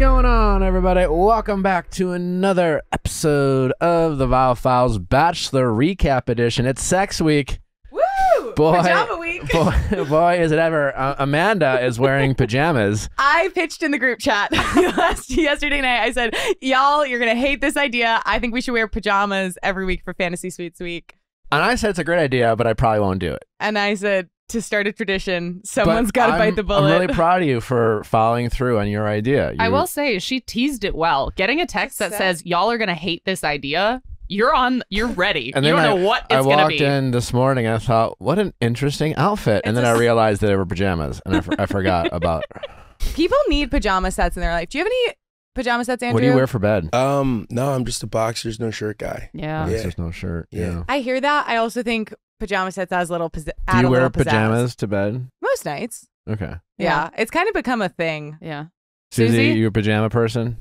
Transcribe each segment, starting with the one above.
going on, everybody? Welcome back to another episode of the Viall Files Bachelor Recap Edition. It's Sex Week. Woo! Boy, Pajama week. boy, boy, is it ever. Uh, Amanda is wearing pajamas. I pitched in the group chat last yesterday night. I said, "Y'all, you're gonna hate this idea. I think we should wear pajamas every week for Fantasy Suites Week." And I said it's a great idea, but I probably won't do it. And I said, to start a tradition, Someone's got to bite the bullet. I'm really proud of you for following through on your idea. I will say she teased it well. Getting a text that says y'all are gonna hate this idea, you're on. You're ready. And you then don't I- know what I it's gonna walked be. in this morning and I thought, what an interesting outfit. And It's then a I s- realized that they were pajamas and I, for- I forgot about People need pajama sets in their life. Do you have any pajama sets, Andrew? what do you wear for bed? Um, no, I'm just a boxers, no shirt guy. yeah. Yes, Yeah. There's no shirt. Yeah. Yeah. I hear that. I also think pajama sets as little. Pos- Do you a wear little pizzazz. pajamas to bed? Most nights. Okay. Yeah. it's kind of become a thing. Yeah. Susie, Susie? you a pajama person?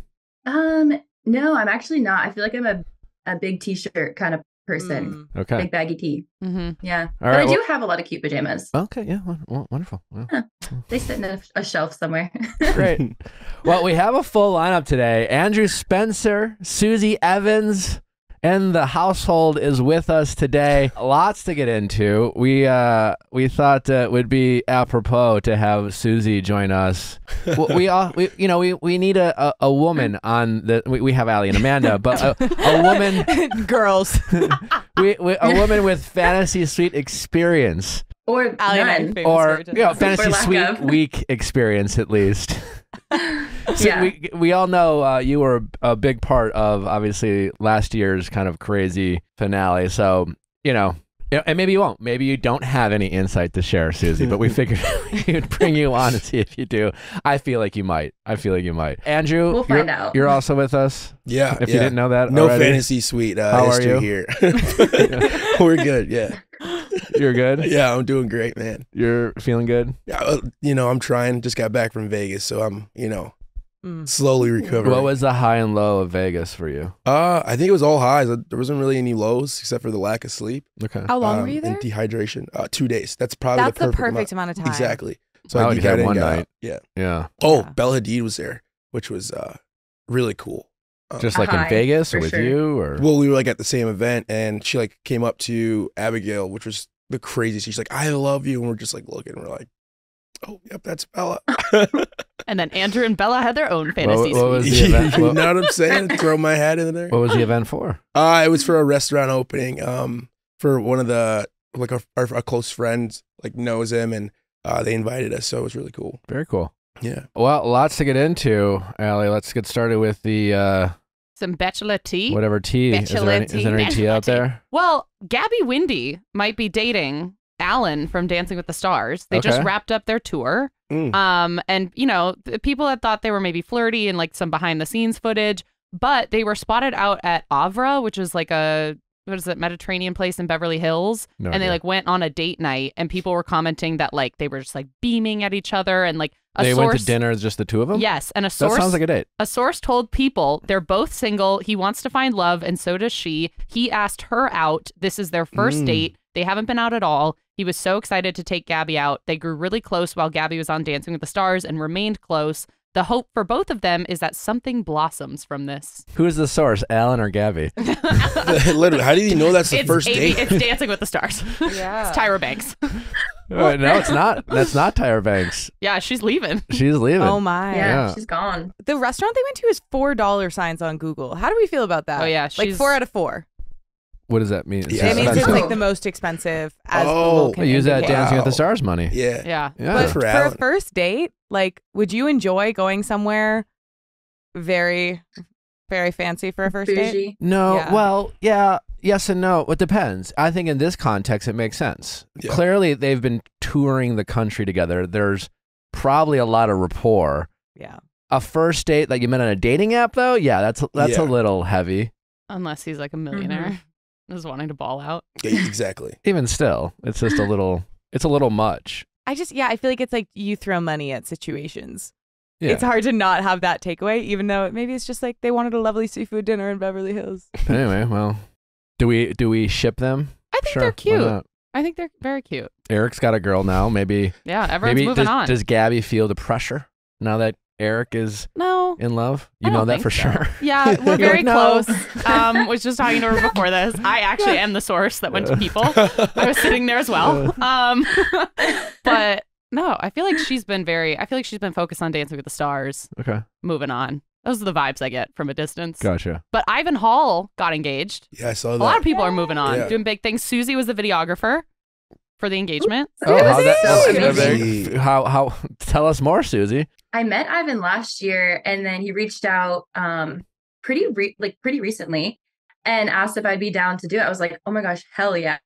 Um, no, I'm actually not. I feel like I'm a, a big t-shirt kind of person. Mm. Okay. Big baggy tee. Mm-hmm. Yeah. All but right. I do well- have a lot of cute pajamas. okay. Yeah. won- won- Wonderful. Yeah. They sit in a, a shelf somewhere. Great. well, we have a full lineup today. Andrew Spencer, Susie Evans, and the household is with us today. Lots to get into. We uh we thought uh, it would be apropos to have Susie join us. W- we all we you know we, we need a, a, a woman on the we, we have Allie and Amanda, but a, a woman Girls. we, we a woman with fantasy suite experience or Allie and I are none. or for you know fantasy suite week experience at least. So yeah. we we all know uh, you were a big part of obviously last year's kind of crazy finale. So you know, and maybe you won't. Maybe you don't have any insight to share, Susie. But we figured we'd bring you on and see if you do. I feel like you might. I feel like you might. Andrew, We'll you're, find out. You're also with us. Yeah. If yeah. you didn't know that, no already. fantasy suite uh, How are you? here. We're good. Yeah. You're good. Yeah, I'm doing great, man. You're feeling good. Yeah, uh, you know, I'm trying. Just got back from Vegas, so I'm, you know, Mm. slowly recovering. What was the high and low of Vegas for you? Uh, I think it was all highs. There wasn't really any lows except for the lack of sleep. Okay. How long um, were you there? And dehydration. Uh, two days. That's probably That's the the perfect, perfect amount of time. Exactly. So I I would think have I didn't one get out. night. Yeah. Yeah. Oh, Yeah. Bella Hadid was there, which was uh really cool. Just like in Vegas or with sure. you or Well, we were like at the same event, and she like came up to Abigail, which was the craziest. She's like, "I love you," and we're just like looking. We're like, "Oh, yep, that's Bella." And then Andrew and Bella had their own what, fantasy what was suite. the event? you know what I'm saying? Throw my hat in there. what was the event for? Uh, it was for a restaurant opening. Um, for one of the like our, our, our close friends like knows him, and uh, they invited us, so it was really cool. Very cool. Yeah. Well, lots to get into, Allie. Let's get started with the uh, Some bachelor tea. whatever tea. Is there any, is there any tea out there? Well, Gabby Windey might be dating Alan from Dancing with the Stars. They just wrapped up their tour. Mm. Um, and you know, the people had thought they were maybe flirty and like some behind the scenes footage, but they were spotted out at Avra, which is like a what is it, Mediterranean place in Beverly Hills. No and they like went on a date night and people were commenting that like they were just like beaming at each other and like a they source went to dinner, just the two of them. Yes, and a source that source sounds like a date. a source told people they're both single. He wants to find love, and so does she. He asked her out. This is their first Mm. date. They haven't been out at all. He was so excited to take Gabby out. They grew really close while Gabby was on Dancing with the Stars and remained close. The hope for both of them is that something blossoms from this. Who's the source, Alan or Gabby? Literally, how do you know that's the it's first AB date? It's Dancing with the Stars. Yeah. it's Tyra Banks. Uh, no, it's not. That's not Tyra Banks. Yeah, she's leaving. She's leaving. Oh my. yeah, Yeah. she's gone. The restaurant they went to is four dollar signs on Google. How do we feel about that? Oh, yeah, like she's- four out of four. What does that mean? It's Yeah. it means it's expensive. like the most expensive as Oh, Google can Well, use that indicate. Dancing with the Stars money. Yeah. Yeah. Yeah. But Good for, for a Alan. first date, like, would you enjoy going somewhere very, very fancy for a first date? Bougie. No, Yeah. well, yeah, yes and no. It depends. I think in this context, it makes sense. Yeah. Clearly, they've been touring the country together. There's probably a lot of rapport. Yeah. A first date that you met on a dating app, though, yeah, that's that's a little heavy. Unless he's like a millionaire, mm-hmm. is wanting to ball out. Yeah, exactly. Even still, it's just a little. It's a little much. I just, yeah, I feel like it's like you throw money at situations. Yeah. It's hard to not have that takeaway, even though maybe it's just like they wanted a lovely seafood dinner in Beverly Hills. anyway, well, do we do we ship them? I think Sure, they're cute. I think they're very cute. Eric's got a girl now. Maybe Yeah, everyone's maybe moving does, on. does Gabby feel the pressure now that Eric is No. in love? You know that for so. sure. Yeah, we're very like, "No." close. Um, was just talking to her before this. I actually am the source that went to people. I was sitting there as well. Um, but no, I feel like she's been very. I feel like she's been focused on Dancing with the Stars. Okay, Moving on. Those are the vibes I get from a distance. gotcha. But Ivan Hall got engaged. Yeah, I saw A lot of people are moving on, Yeah. doing big things. Susie was the videographer for the engagement. Oh, how that? So crazy. how how? Tell us more, Susie. I met Ivan last year, and then he reached out um pretty re- like pretty recently, and asked if I'd be down to do it. I was like, oh my gosh, hell yeah!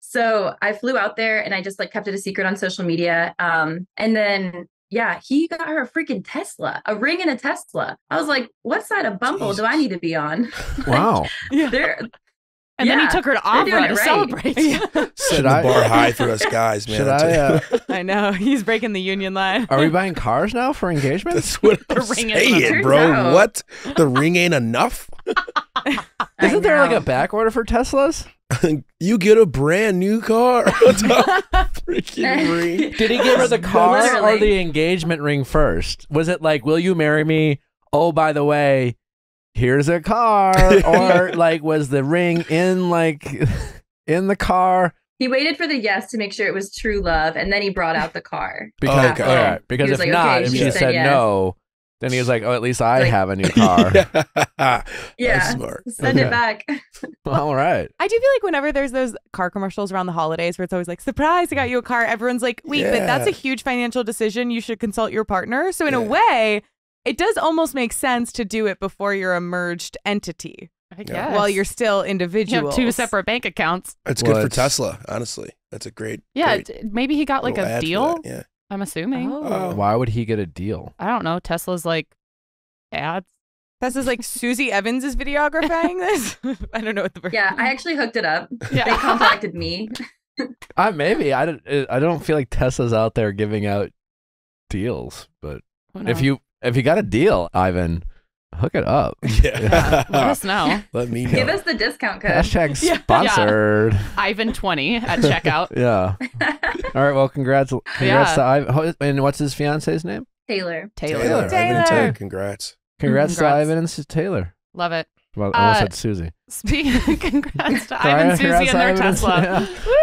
So I flew out there, and I just like kept it a secret on social media. Um, and then yeah, he got her a freaking Tesla, a ring and a Tesla. I was like, what side of Bumble do I need to be on? Wow. They're And then he took her to they're opera to right. celebrate. Setting Should the I- bar high for us guys, man. Should I'll tell I? you. Uh, I know he's breaking the union line. are we buying cars now for engagement? That's what I'm ring is saying, enough. bro. Out. What? The ring ain't enough? Isn't there like a back order for Teslas? you get a brand new car. Freaking ring. Did he give her the car or the engagement ring first? Was it like, "Will you marry me?" Oh, by the way, here's a car, or like, was the ring in like in the car? He waited for the yes to make sure it was true love, and then he brought out the car. Because, okay. all right, because if like, not, okay, if she she said said yes. no, then he was like, "Oh, at least I Like- have a new car." That's Yeah. smart. Send Okay. it back. all right. I do feel like whenever there's those car commercials around the holidays where it's always like, surprise, I got you a car, everyone's like, wait, but that's a huge financial decision. You should consult your partner. So, in a way, it does almost make sense to do it before you're a merged entity I Yeah. guess. while you're still You have two separate bank accounts. That's Well, good for it's- Tesla, honestly. That's a great. Yeah, great maybe he got like a deal. Yeah. I'm assuming. Oh. Uh, why would he get a deal? I don't know. Tesla's like ads. This is like Susie Evans is videographing this. I don't know what the version. Yeah, I actually hooked it up. Yeah. They contacted me. I maybe I don't. Eh, I don't feel like Tesla's out there giving out deals, but if you if you got a deal, Ivan, hook it up. Yeah. let us know. Let me know. Give us the discount code. Hashtag Yeah. sponsored. Ivan twenty at checkout. Yeah. All right. Well, congrats. Congrats Yeah. to Ivan. And what's his fiance's name? Taylor. Taylor. Taylor. Ivan Taylor. Ted, Congrats. Congrats, to Ivan and Taylor. Love it. Well, I almost Uh, said Susie. Speaking, congrats to Ivan and Susie congrats and their to Ivan and Tesla.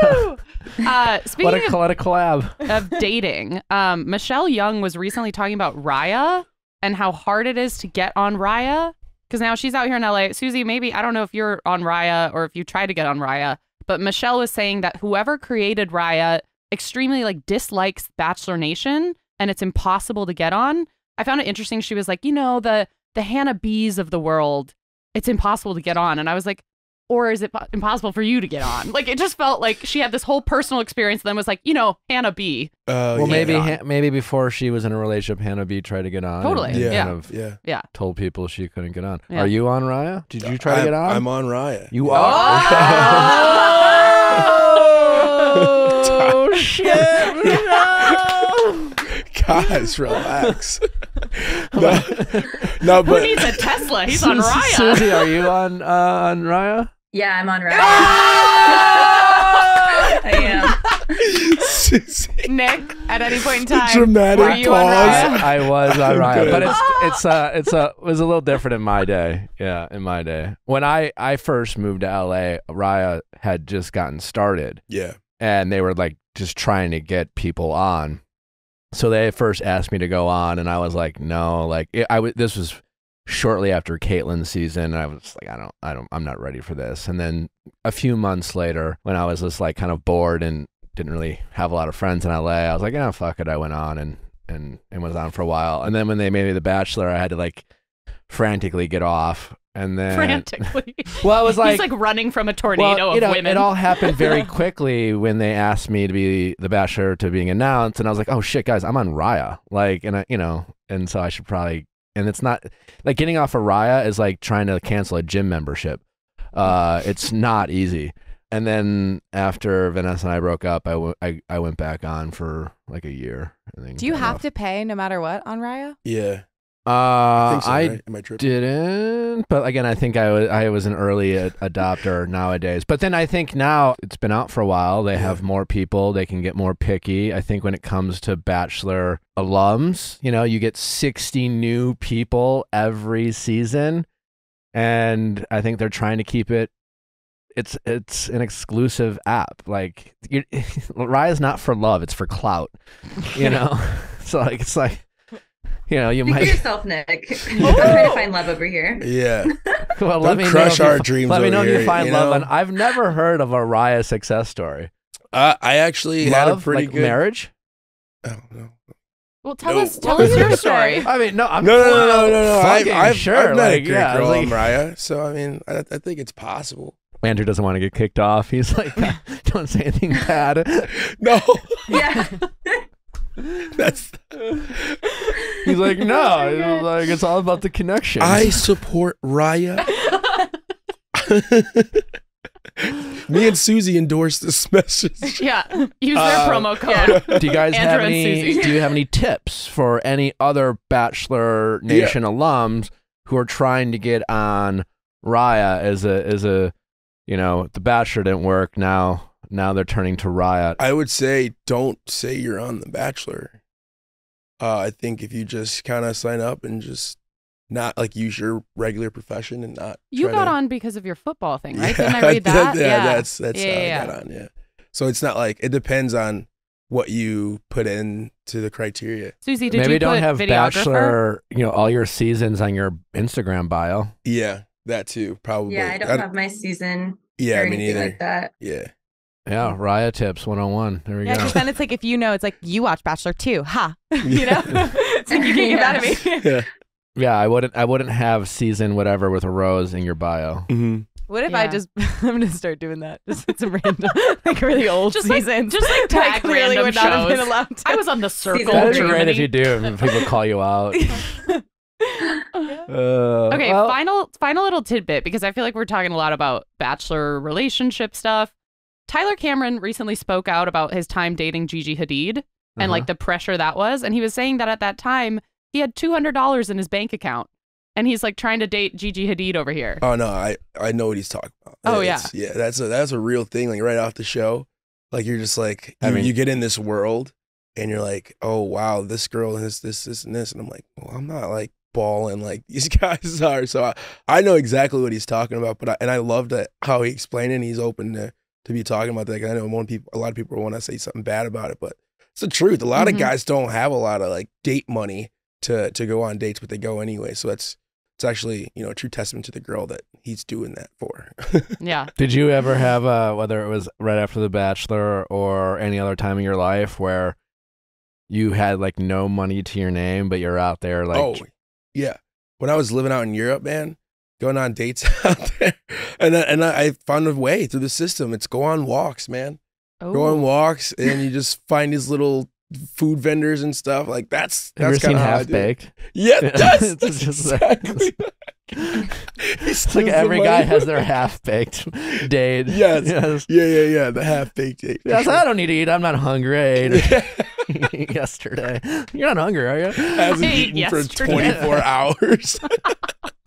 yeah. Woo! Uh, speaking What a, of, what a collab. of dating, um, Michelle Young was recently talking about Raya and how hard it is to get on Raya because now she's out here in LA. Susie, maybe I don't know if you're on Raya or if you tried to get on Raya, but Michelle was saying that whoever created Raya extremely like dislikes Bachelor Nation and it's impossible to get on. I found it interesting. She was like, you know, the the Hannah Bees of the world, it's impossible to get on, and I was like. Or is it impossible for you to get on? Like it just felt like she had this whole personal experience. Then was like, you know, Hannah B. Uh, Well, yeah. maybe. Ha- maybe before she was in a relationship, Hannah B tried to get on. and- Totally, And, yeah. Kind of Yeah. told people she couldn't get on. Yeah. Are you on Raya? Did you try to I'm, get on? I'm on Raya. You Oh! are. Oh shit! No. Guys, relax. no, no, Who but needs a Tesla? He's on Susie- Raya. Susie, are you on uh, on Raya? Yeah, I'm on Raya. Ah! I am. Nick, at any point in time, dramatic were you on pause. Raya? I was on I'm Raya, but it's it's uh it's a it was a little different in my day. Yeah, in my day when I I first moved to LA, Raya had just gotten started. yeah, and they were like just trying to get people on. So they first asked me to go on, and I was like, no, like it, I w- this was shortly after Kaitlyn's season. And I was like, I don't, I don't, I'm not ready for this. And then a few months later, when I was just like kind of bored and didn't really have a lot of friends in LA, I was like, yeah, fuck it. I went on and and and was on for a while. And then when they made me the Bachelor, I had to like frantically get off. And then Frantically. well, I was like He's like running from a tornado well, you know, women. It all happened very quickly when they asked me to be the bachelor to being announced, and I was like, "Oh shit, guys, I'm on Raya." Like, and I, you know, and so I should probably. And it's not like getting off of Raya is like trying to cancel a gym membership. Uh, it's not easy. And then after Vanessa and I broke up, I, w- I, I went back on for like a year. And then Do you have off. to pay no matter what on Raya? yeah. Uh, think so, I right? Am I tripping? didn't, but again, I think I was I was an early adopter nowadays. But then I think now it's been out for a while. They have more people. They can get more picky. I think when it comes to Bachelor alums, you know, you get sixty new people every season, and I think they're trying to keep it. It's it's an exclusive app. Like Raya's not for love; it's for clout. You know, so like it's like. You know, you Speak for might yourself, Nick. I'm trying to find love over here. Yeah. Well, Don't let me crush know our you, dreams Let me over know if you find you love. know? And I've never heard of a Raya success story. Uh, I actually had a love, pretty like good marriage. Oh, no. Well, tell No. us tell us your story. I mean, no, I'm No, no, no, no, no, no. I've, I've, sure. I've met like, a great yeah, girl, like, Mariah. So I mean, I, I think it's possible. Andrew doesn't want to get kicked off. He's like, don't say anything bad. No, Yeah. that's. He's like, no, you know, like it's all about the connection. I support Raya. Me and Susie endorsed this message. yeah, use their Uh, promo code. do you guys have Andrew and any? Do you have any tips for any other Bachelor Nation alums who are trying to get on Raya as a as a, you know, the Bachelor didn't work. Now now they're turning to Raya. I would say don't say you're on The Bachelor. Uh, I think if you just kind of sign up and just not like use your regular profession and not You got to- on because of your football thing, right? Yeah, Didn't I read that? yeah, that's that's Yeah, how yeah, I got on. Yeah. So it's not like it depends on what you put into the criteria. Susie, did Maybe you don't put have? Bachelor, you know, all your seasons on your Instagram bio. Yeah, that too. Probably. Yeah, I don't have my season Yeah, or me neither. like that. Yeah. Yeah, Raya tips 101. There we Yeah, go. because then it's like if you know, it's like you watch Bachelor too, ha. you know, it's like you can't get mad at me. Yeah. Yeah, I wouldn't I wouldn't have season whatever with a rose in your bio. hmm What if I just? I'm gonna start doing that. Just put some random, like really old Just like- just like that I tag clearly random would not have been shows. allowed to. I was on the circle. Season That'd be great if you do. and People call you out. Uh, Okay, well, final final little tidbit because I feel like we're talking a lot about bachelor relationship stuff. Tyler Cameron recently spoke out about his time dating Gigi Hadid and uh-huh. like the pressure that was, and he was saying that at that time he had two hundred dollars in his bank account, and he's like trying to date Gigi Hadid over here. Oh no, I I know what he's talking about. Oh, It's- yeah. That's a that's a real thing. Like right off the show, like you're just like I you, mean- you get in this world and you're like, oh wow, this girl and this this this and this, and I'm like, well, I'm not like balling like these guys are. So I, I know exactly what he's talking about. But I, and I love that how he explained it. and He's open to to be talking about that. 'Cause I know one people, a lot of people want to say something bad about it, but it's the truth. A lot Mhm. of guys don't have a lot of like date money to to go on dates, but they go anyway. So that's it's actually you know a true testament to the girl that he's doing that for. Yeah, Did you ever have uh whether it was right after The Bachelor or any other time in your life where you had like no money to your name, but you're out there like oh, yeah. When I was living out in Europe, man, going on dates out there, and I- and I found a way through the system. It's go on walks, man. Go on Oh. walks, and you just find these little food vendors and stuff. Like that's have you ever that's kind of Half Baked? Yeah, Yeah, that's, it's that's just exactly. It's like every guy has their half baked date. Yes. yes. Yeah, yeah, yeah. The half baked date. Yes, sure. I don't need to eat. I'm not hungry. I ate yesterday. You're not hungry, are you? I haven't Ate eaten for 24 hours.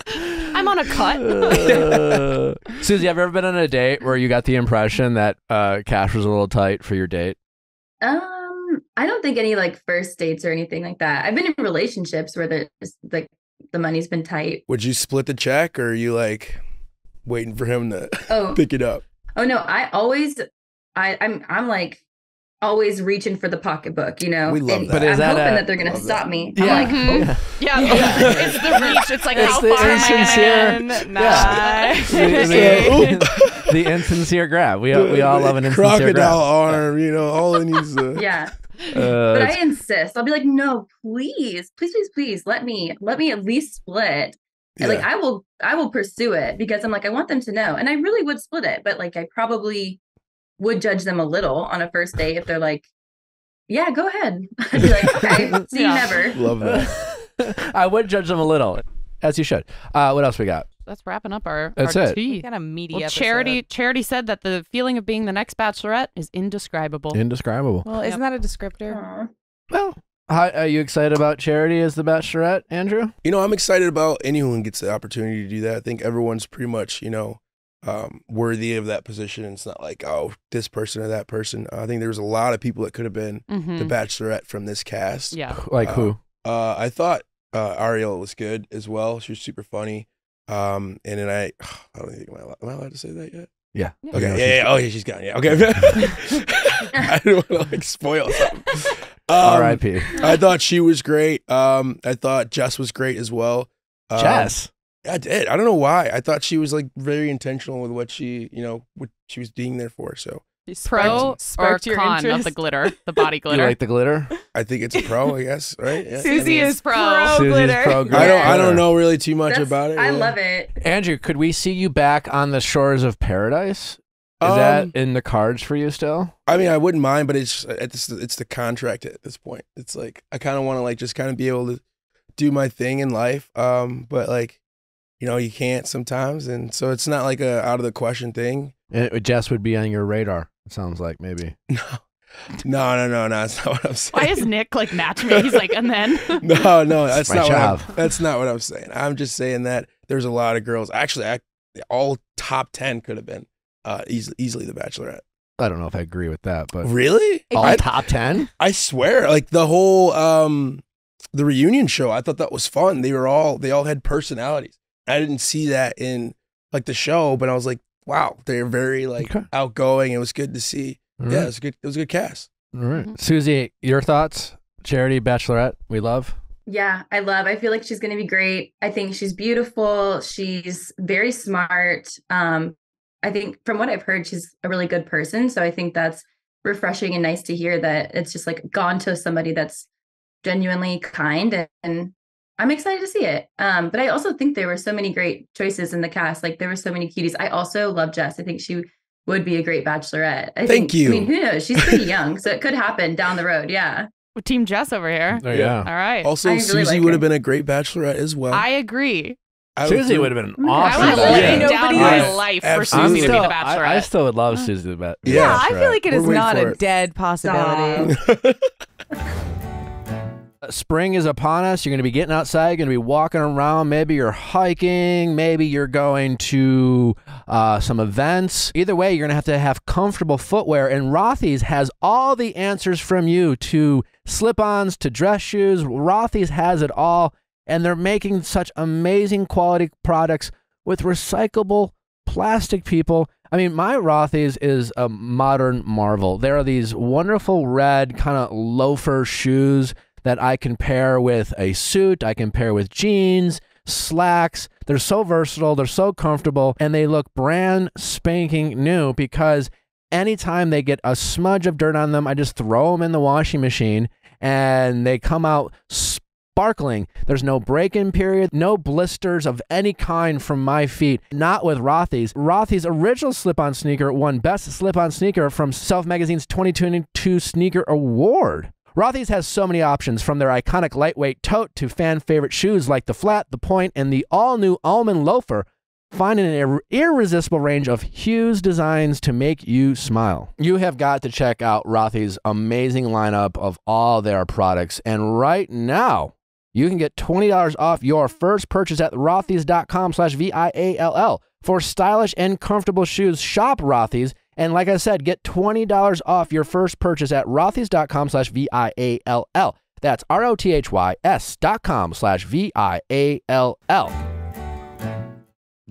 I'm on a cut. Uh, Susie, have you ever been on a date where you got the impression that uh, cash was a little tight for your date? Um, I don't think any like first dates or anything like that. I've been in relationships where there's like the money's been tight. Would you split the check or are you like waiting for him to Oh, pick it up? oh no, I always, I, I'm, I'm like always reaching for the pocketbook, you know. We love and that. But is I'm that hoping a- that they're gonna stop that. me. Yeah. I'm like, Mhm. oh, Yeah, Yeah. it's the reach. It's like It's how the far am I gonna insincere- get? Nice. The, the, the insincere grab. We, we all love an insincere crocodile grab. arm, you know, all in needs to yeah. Uh, But I insist. I'll be like, no, please, please, please, please, let me, let me at least split. And like I will, I will pursue it because I'm like, I want them to know, and I really would split it. But like, I probably would judge them a little on a first date if they're like, yeah, go ahead. I'd be like, okay, see Yeah. you never. love that. I would judge them a little, as you should. Uh, what else we got? That's wrapping up our, That's our it. tea. Kind of meaty Well, charity charity said that the feeling of being the next bachelorette is indescribable. Indescribable. Well, isn't that a descriptor? Aw. Well, How, are you excited about Charity as the Bachelorette, Andrew? You know, I'm excited about anyone who gets the opportunity to do that. I think everyone's pretty much, you know, um, worthy of that position. It's not like, oh, this person or that person. I think there's a lot of people that could have been Mhm. the Bachelorette from this cast. Yeah. Like Uh, who? Uh, I thought uh, Ariel was good as well. She was super funny. Um, and then I, I don't think am I, allowed, am I allowed to say that yet? Yeah. Yeah. Okay. Yeah, Yeah. yeah, Oh, yeah. She's gone. Yeah. Okay. I don't want to like spoil something. Um, R.I.P. I thought she was great. Um, I thought Jess was great as well. Um, Jess. I did. I don't know why. I thought she was like very intentional with what she, you know, what she was being there for. So Pro or sparked your con of the glitter, the body glitter. You glitter. like the glitter? I think it's a pro. I guess right. Yeah. Susie I mean, is pro, pro. Glitter. pro I don't. I don't know really too much That's- about it. I yeah. love it. Andrew, could we see you back on the shores of paradise? Is Um, that in the cards for you still? I mean, I wouldn't mind, but it's it's it's the contract at this point. It's like I kind of want to like just kind of be able to do my thing in life. Um, but like, you know, you can't sometimes, and so it's not like a out of the question thing. And it- Jess would be on your radar. It sounds like maybe. No, no, no, no, no. That's not what I'm saying. Why is Nick like match me? He's like, and then no, no, that's my not job. what I'm, that's not what I'm saying. I'm just saying that there's a lot of girls. Actually, I, all top ten could have been uh, easily, easily the Bachelorette. I don't know if I agree with that, but Really? all I, top ten. I swear, like the whole um, the reunion show, I thought that was fun. They were all they all had personalities. I didn't see that in like the show, but I was like, wow, they're very like Okay. outgoing. It was good to see. All Yeah, it right. was good. It was a good cast. All right. Susie, your thoughts? Charity Bachelorette, we love. Yeah, I love. I feel like she's going to be great. I think she's beautiful. She's very smart. Um, I think from what I've heard, she's a really good person. So I think that's refreshing and nice to hear that it's just like gone to somebody that's genuinely kind and, and I'm excited to see it. Um, but I also think there were so many great choices in the cast. Like there were so many cuties. I also love Jess. I think she would be a great bachelorette. I Thank think, you. I mean, who knows? She's pretty young, so it could happen down the road. Yeah. With team Jess over here. There you All go. right. Also, really Susie like would have been a great Bachelorette as well. I agree. I Susie feel- would have been an Oh I awesome. was Yeah. down my is- life for Absolutely. Susie to be still, the I, I still would love Susie the Bachelorette. Yeah. I feel like it is We're waiting not a it. dead possibility. Spring is upon us. You're going to be getting outside. You're going to be walking around. Maybe you're hiking. Maybe you're going to uh, some events. Either way, you're going to have to have comfortable footwear. And Rothy's has all the answers from you to slip ons to dress shoes. Rothy's has it all. And they're making such amazing quality products with recyclable plastic people. I mean, my Rothy's is a modern marvel. There are these wonderful red kind of loafer shoes that I can pair with a suit, I can pair with jeans, slacks. They're so versatile, they're so comfortable, and they look brand spanking new because anytime they get a smudge of dirt on them, I just throw them in the washing machine and they come out sparkling. There's no break in period, no blisters of any kind from my feet. Not with Rothy's. Rothy's original slip on sneaker won Best Slip on Sneaker from Self Magazine's 2022 Sneaker Award. Rothy's has so many options from their iconic lightweight tote to fan favorite shoes like the flat, the point, and the all new almond loafer. Find an ir- irresistible range of hues designs to make you smile. You have got to check out Rothy's amazing lineup of all their products. And right now, you can get $20 off your first purchase at rothys.com slash V-I-A-L-L. For stylish and comfortable shoes, shop Rothy's. And like I said, get $20 off your first purchase at rothys.com slash V-I-A-L-L. That's R-O-T-H-Y-S dot com slash V-I-A-L-L.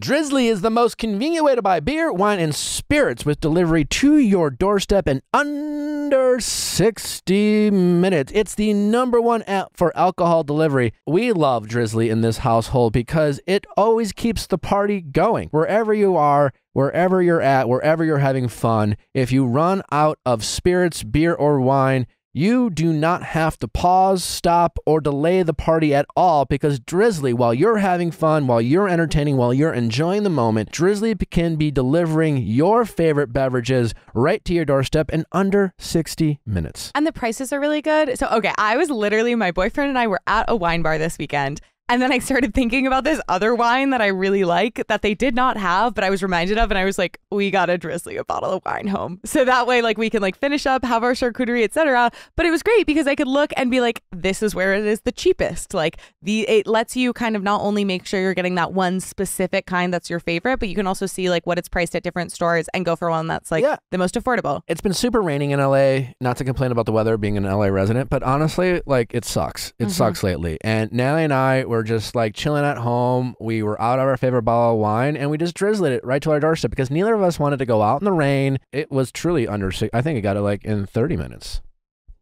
Drizly is the most convenient way to buy beer, wine, and spirits with delivery to your doorstep in under 60 minutes. It's the number one app for alcohol delivery. We love Drizly in this household because it always keeps the party going. Wherever you are, wherever you're at, wherever you're having fun, if you run out of spirits, beer, or wine, you do not have to pause, stop, or delay the party at all because Drizly, while you're having fun, while you're entertaining, while you're enjoying the moment, Drizly can be delivering your favorite beverages right to your doorstep in under 60 minutes. and the prices are really good. So, okay, I was literally, my boyfriend and I were at a wine bar this weekend. And then I started thinking about this other wine that I really like that they did not have, but I was reminded of, and I was like, we got a Drizly a bottle of wine home, so that way like we can like finish up, have our charcuterie, etc. But it was great because I could look and be like, this is where it is the cheapest. Like the it lets you kind of not only make sure you're getting that one specific kind that's your favorite, but you can also see like what it's priced at different stores and go for one that's like Yeah. the most affordable. It's been super raining in LA. Not to complain about the weather being an LA resident, but honestly, like it sucks. It Mhm. sucks lately. And Natalie and I were just like chilling at home. We were out of our favorite bottle of wine and we just drizzled it right to our doorstep because neither of us wanted to go out in the rain. It was truly under six. I think it got it like in 30 minutes.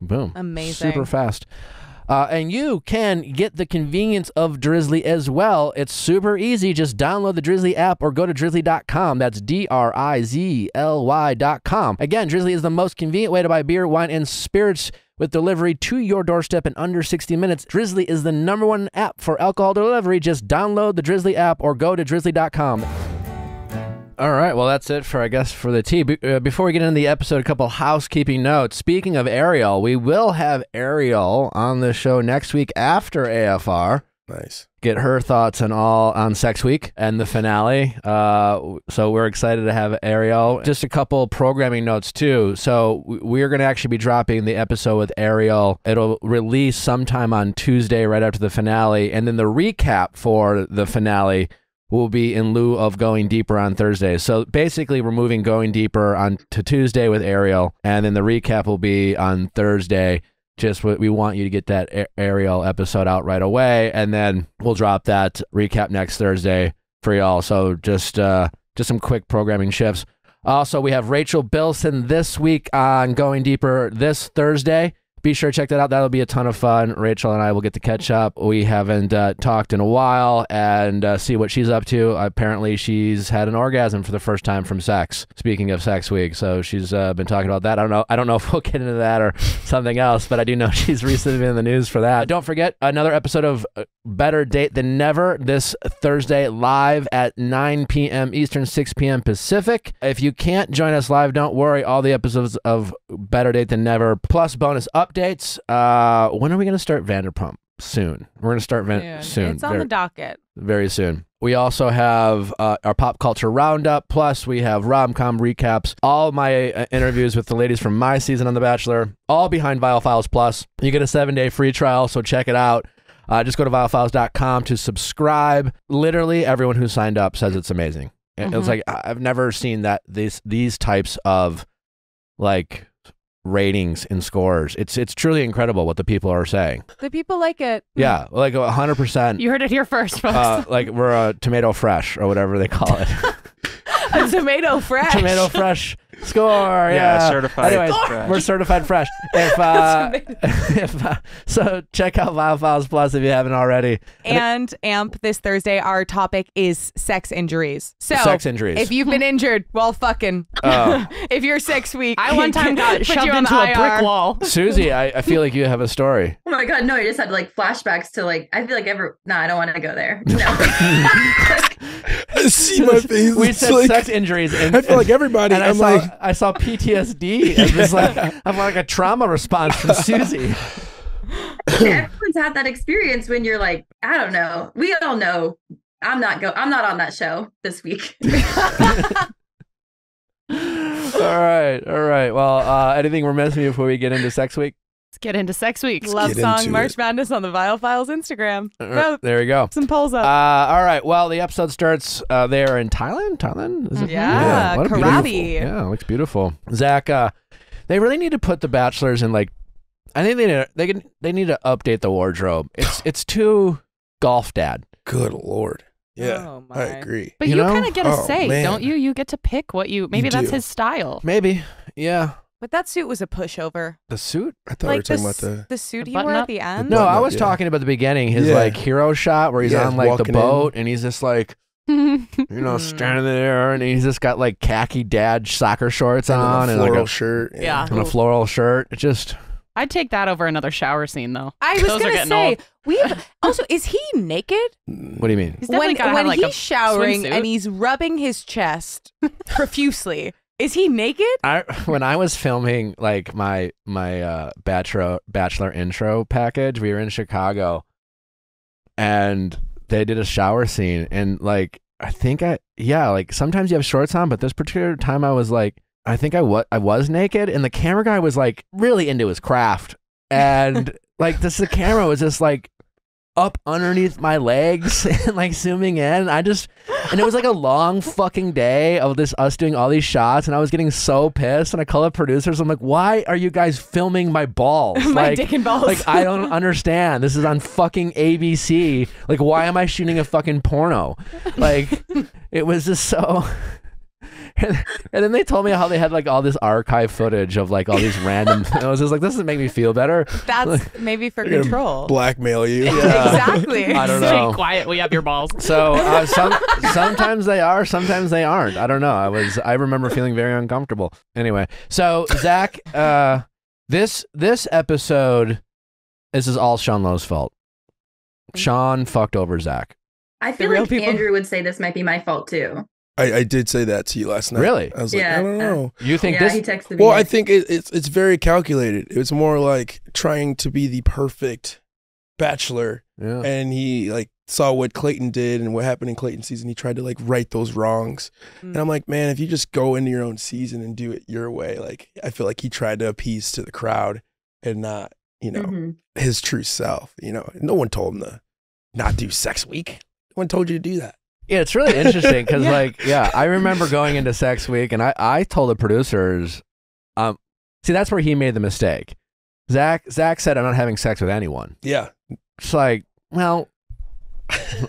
Boom. Amazing. Super fast. Uh, and you can get the convenience of Drizly as well. It's super easy. Just download the Drizly app or go to drizly.com. That's D R I Z L Y.com. Again, Drizly is the most convenient way to buy beer, wine, and spirits with delivery to your doorstep in under 60 minutes. Drizly is the number one app for alcohol delivery. Just download the Drizly app or go to drizly.com. All right, well, that's it for, I guess, for the tea. Be- uh, before we get into the episode, a couple housekeeping notes. Speaking of Ariel, we will have Ariel on the show next week after AFR. Nice. Get her thoughts on all on Sex Week and the finale. Uh, so we're excited to have Ariel. Just a couple programming notes too. So we're going to actually be dropping the episode with Ariel. It'll release sometime on Tuesday, right after the finale, and then the recap for the finale will be in lieu of going deeper on Thursday. So basically, we're moving going deeper on to Tuesday with Ariel, and then the recap will be on Thursday. Just what we want you to get that Ariel episode out right away, and then we'll drop that recap next Thursday for y'all. So just uh, just some quick programming shifts. Also, we have Rachel Bilson this week on Going Deeper this Thursday. Be sure to check that out. That'll be a ton of fun. Rachel and I will get to catch up. We haven't uh, talked in a while and uh, see what she's up to. Apparently, she's had an orgasm for the first time from sex. Speaking of Sex Week, so she's uh, been talking about that. I don't know. I don't know if we'll get into that or something else, but I do know she's recently been in the news for that. Don't forget another episode of uh, Better Date Than Never this Thursday live at 9 p.m. Eastern, 6 p.m. Pacific. If you can't join us live, don't worry. All the episodes of Better Date Than Never plus bonus updates. Uh, when are we going to start Vanderpump? Soon. We're going to start Van- soon. It's on Very- the docket. very soon. We also have uh, our pop culture roundup. Plus, we have rom-com recaps. All my uh, interviews with the ladies from my season on The Bachelor, all behind Viall Files Plus. You get a seven-day free trial, so check it out. Uh, just go to viallfiles.com to subscribe. Literally, everyone who signed up says it's amazing. It, it was Mhm. like I've never seen that these these types of like ratings and scores. It's it's truly incredible what the people are saying. The people like it. Yeah, like hundred percent You heard it here first, folks. uh, like we're a tomato fresh or whatever they call it. a tomato fresh. tomato fresh score. Yeah, Yeah, certified Anyways, fresh. we're certified fresh. If uh, if uh, so, check out Viall Files Plus if you haven't already. And AMP this Thursday, our topic is sex injuries. So Sex injuries. if you've been injured while fucking, Oh. if you're six weeks, I one time got shoved you on into a IR. brick wall. Susie, I, I feel like you have a story. Oh my god, no! I just had like flashbacks to like I feel like every. No, I don't want to go there. No. I see my face. We It's said like- sex injuries, and I feel like everybody. and I I'm saw like, I saw PTSD. It was like I'm like a trauma response from Susie. Everyone's had that experience when you're like, I don't know. We all know. I'm not go. I'm not on that show this week. all right, all right. Well, uh, anything we're missing before we get into sex week? Let's get into sex week. Love get song into March it. Madness on the Viall Files Instagram. Uh, Vote. there we go. Some polls Uh, up. all right. Well, the episode starts uh, there in Thailand. Thailand. Is it? Yeah, what a Krabi. beautiful- Yeah, it looks beautiful. Zach, uh, they really need to put the bachelors in like. I think they need to, they can they need to update the wardrobe. It's it's too golf dad. good lord. Yeah, Oh, I agree. But You you, know? kind of get a Oh, say, man. don't you? You get to pick what you. Maybe that's do. his style. Maybe. Yeah. But that suit was a pushover. The suit. I thought we were Like the, talking about s- the. the suit The he wore button at the end. No, button I was yeah. talking about the beginning. His Yeah. like hero shot where he's Yeah, on like the walking in. boat and he's just like you know standing there and he's just got like khaki dad soccer shorts and on a and like floral a, shirt. Yeah. and a floral shirt. It just I'd take that over another shower scene, though. I was Those are gonna getting say old. we also is he naked what do you mean? He's definitely when gotta when have like he's a showering swimsuit. and he's rubbing his chest profusely? Is he naked? I when I was filming like my my uh bachelor bachelor intro package, we were in Chicago, and they did a shower scene, and like I think I yeah, like sometimes you have shorts on, but this particular time I was like, I think I was I was naked, and the camera guy was like really into his craft, and like this the camera was just like up underneath my legs and like zooming in. I just and it was like a long fucking day of this us doing all these shots, and I was getting so pissed. And I called the producers. I'm like, why are you guys filming my balls? My like, dick and balls. like I don't understand. This is on fucking ABC. Like, why am I shooting a fucking porno? Like, it was just so. And, and then they told me how they had like all this archive footage of like all these random. I was just like, this doesn't make me feel better. That's maybe for control. Blackmail you. Yeah. Exactly. I don't know. Stay quiet. We have your balls. So uh, some sometimes they are, sometimes they aren't. I don't know. I was I remember feeling very uncomfortable. Anyway, so Zach, uh, this this episode, this is all Sean Lowe's fault. Sean fucked over Zach. I feel like people. Andrew would say this might be my fault too. I, I did say that to you last night. Really? I was like, Yeah. I don't know. You think yeah, this? he texted me. Well, I think it, it's it's very calculated. It was more like trying to be the perfect bachelor, yeah. and he like saw what Clayton did and what happened in Clayton season. He tried to like right those wrongs, Mm. and I'm like, man, if you just go into your own season and do it your way, like I feel like he tried to appease to the crowd and not, you know, Mhm. his true self. You know, no one told him to not do sex week. No one told you to do that. Yeah, it's really interesting because, Yeah. like, yeah, I remember going into Sex Week, and I, I told the producers, um, see, that's where he made the mistake. Zach, Zach said, "I'm not having sex with anyone." Yeah, It's like, well,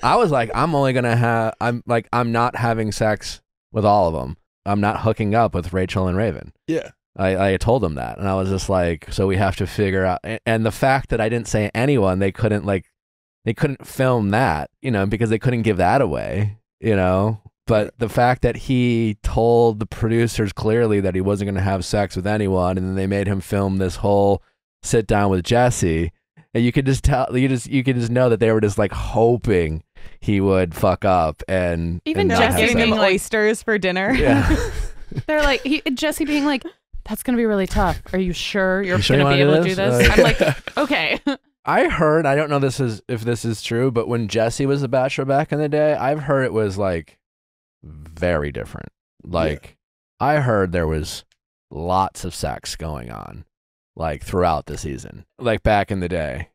I was like, I'm only gonna have, I'm like, I'm not having sex with all of them. I'm not hooking up with Rachel and Raven. yeah. I, I told them that, and I was just like, so we have to figure out. a- And the fact that I didn't say anyone, they couldn't like, they couldn't film that, you know, because they couldn't give that away, you know. But the fact that he told the producers clearly that he wasn't going to have sex with anyone, and then they made him film this whole sit down with Jesse, and you could just tell, you just you could just know that they were just like hoping he would fuck up and Even and Jesse sex. giving him like- oysters for dinner. yeah. They're like he, Jesse being like, "That's gonna be really tough. Are you sure you're You sure gonna be able do to do this? this?" I'm like, "Okay." I heard, I don't know this is if this is true, but when Jesse was a bachelor back in the day, I've heard it was like very different. Like I heard there was lots of sex going on like throughout the season. Like back in the day.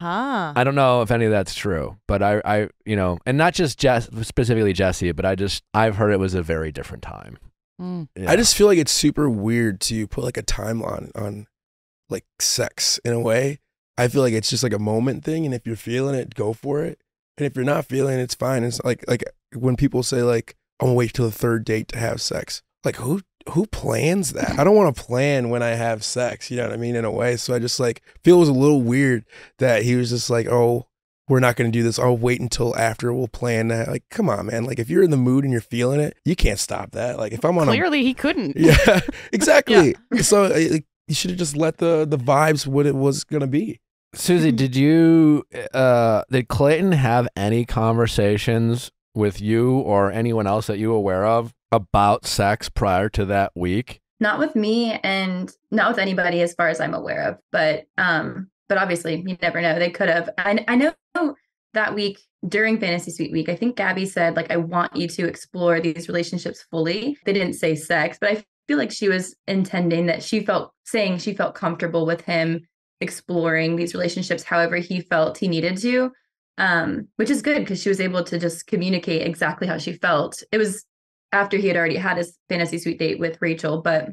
Huh. I don't know if any of that's true, but I I you know, and not just Jess specifically Jesse, but I just I've heard it was a very different time. Mm. Yeah. I just feel like it's super weird to put like a timeline on like sex in a way. I feel like it's just like a moment thing, and if you're feeling it, go for it. And if you're not feeling it, it's fine. It's like like when people say like I'm gonna wait till the third date to have sex. Like who who plans that? I don't want to plan when I have sex. You know what I mean? In a way, so I just like feel it was a little weird that he was just like, oh, we're not gonna do this. I'll wait until after we'll plan that. Like, come on, man. Like if you're in the mood and you're feeling it, you can't stop that. Like if I'm on a Clearly, he couldn't. yeah, exactly. So uh, like, you should have just let the the vibes what it was gonna be. Susie, did you uh did Clayton have any conversations with you or anyone else that you aware of about sex prior to that week? not with me and not with anybody as far as I'm aware of. But um, but obviously you never know. They could have. I I know that week during Fantasy Suite Week, I think Gabby said like I want you to explore these relationships fully. They didn't say sex, but I feel like she was intending that she felt saying she felt comfortable with him exploring these relationships however he felt he needed to. Um, which is good because she was able to just communicate exactly how she felt. It was after he had already had his fantasy suite date with Rachel, but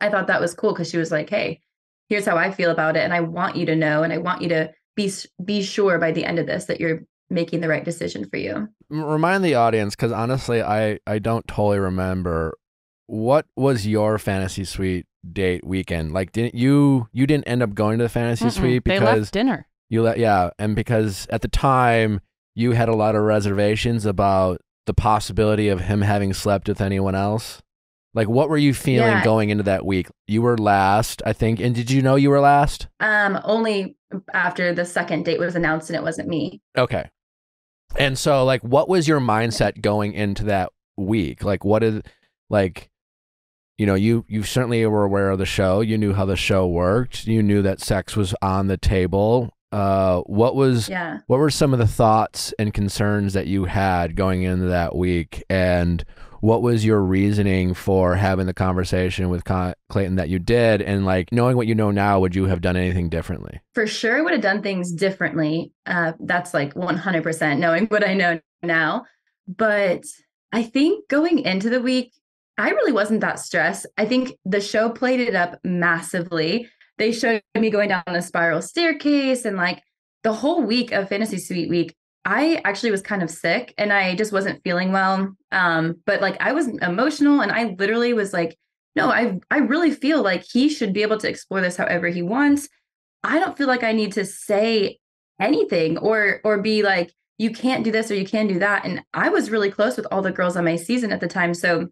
I thought that was cool because she was like, "Hey, here's how I feel about it, and I want you to know, and I want you to be be sure by the end of this that you're making the right decision for you." Remind the audience cuz honestly I I don't totally remember what was your fantasy suite date weekend? Like didn't you you didn't end up going to the fantasy Mm-mm. suite they because left dinner. You let yeah, and because at the time you had a lot of reservations about the possibility of him having slept with anyone else. Like what were you feeling Yeah. going into that week? You were last, I think. And did you know you were last? Um, only after the second date was announced and it wasn't me. Okay. And so like what was your mindset going into that week? Like what is like you know, you you certainly were aware of the show. You knew how the show worked. You knew that sex was on the table uh, what was Yeah. what were some of the thoughts and concerns that you had going into that week, and what was your reasoning for having the conversation with Con- Clayton that you did, and like knowing what you know now, would you have done anything differently? for sure I would have done things differently. Uh, that's like 100% knowing what I know now. But I think going into the week, I really wasn't that stressed. I think the show played it up massively. They showed me going down a spiral staircase and like the whole week of Fantasy Suite Week. I actually was kind of sick and I just wasn't feeling well. Um, but like I was emotional and I literally was like, no, I I really feel like he should be able to explore this however he wants. I don't feel like I need to say anything or or be like you can't do this or you can do that and I was really close with all the girls on my season at the time so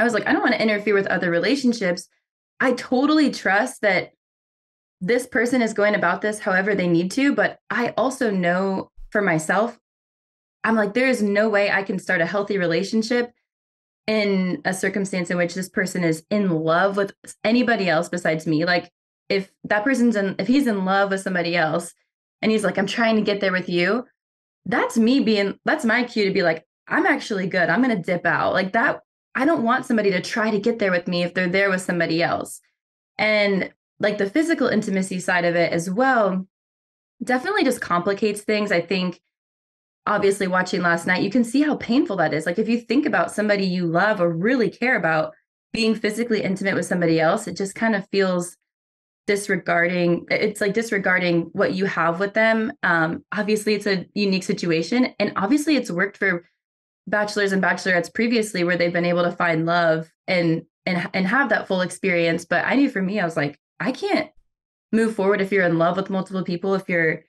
I was like I don't want to interfere with other relationships. I totally trust that this person is going about this however they need to but I also know for myself I'm like there is no way I can start a healthy relationship in a circumstance in which this person is in love with anybody else besides me. Like if that person's in if he's in love with somebody else and he's like i'm trying to get there with you that's me being that's my cue to be like i'm actually good. I'm going to dip out. Like that i don't want somebody to try to get there with me if they're there with somebody else. And like the physical intimacy side of it as well definitely just complicates things. I think obviously watching last night you can see how painful that is. Like if you think about somebody you love or really care about being physically intimate with somebody else it just kind of feels disregarding it's like disregarding what you have with them. Um obviously it's a unique situation and obviously it's worked for bachelors and bachelorettes previously where they've been able to find love and and and have that full experience but i knew for me i was like i can't move forward if you're in love with multiple people if you're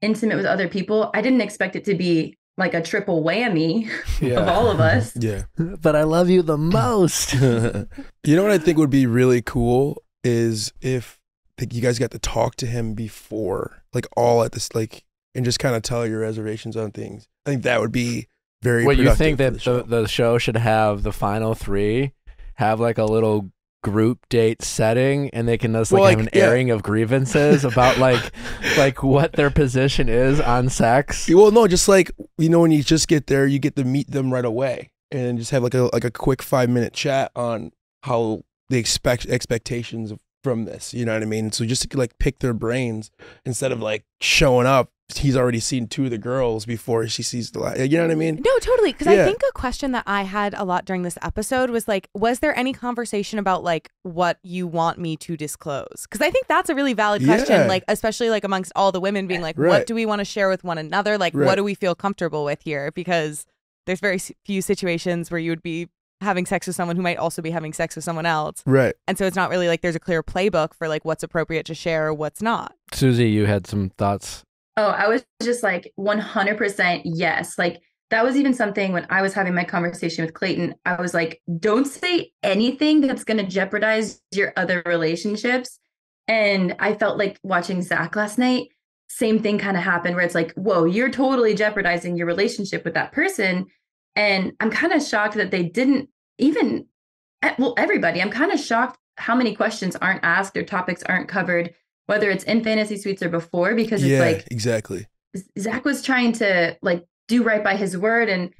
intimate with other people i didn't expect it to be like a triple whammy of all of us Yeah. but I love you the most. you know what I think would be really cool is if like, you guys got to talk to him before, like all at this, like, and just kind of tell your reservations on things. I think that would be very. What you think that the the, show. the should have the final three have like a little group date setting and they can just like Well, have an yeah. airing of grievances about like like what their position is on sex. Well, no, just like you know, when you just get there, you get to meet them right away, and just have like a like a quick five minute chat on how they expect expectations from this. You know what I mean? So just to like pick their brains instead of like showing up. He's already seen two of the girls before she sees the last. You know what I mean? No, totally. Because Yeah. I think a question that I had a lot during this episode was like, was there any conversation about like what you want me to disclose? Because I think that's a really valid question. Yeah. Like, especially like amongst all the women being like, Right. what do we want to share with one another? Like, Right. what do we feel comfortable with here? Because there's very few situations where you would be having sex with someone who might also be having sex with someone else. Right. And so it's not really like there's a clear playbook for like what's appropriate to share or what's not. Susie, you had some thoughts. Oh, I was just like 100% yes. Like that was even something when I was having my conversation with Clayton. I was like, don't say anything that's going to jeopardize your other relationships. And I felt like watching Zach last night, same thing kind of happened where it's like, whoa, you're totally jeopardizing your relationship with that person. And I'm kind of shocked that they didn't even, eh, well, everybody, I'm kind of shocked how many questions aren't asked or topics aren't covered, whether it's in fantasy suites or before, because it's yeah. like, exactly. Zach was trying to like do right by his word and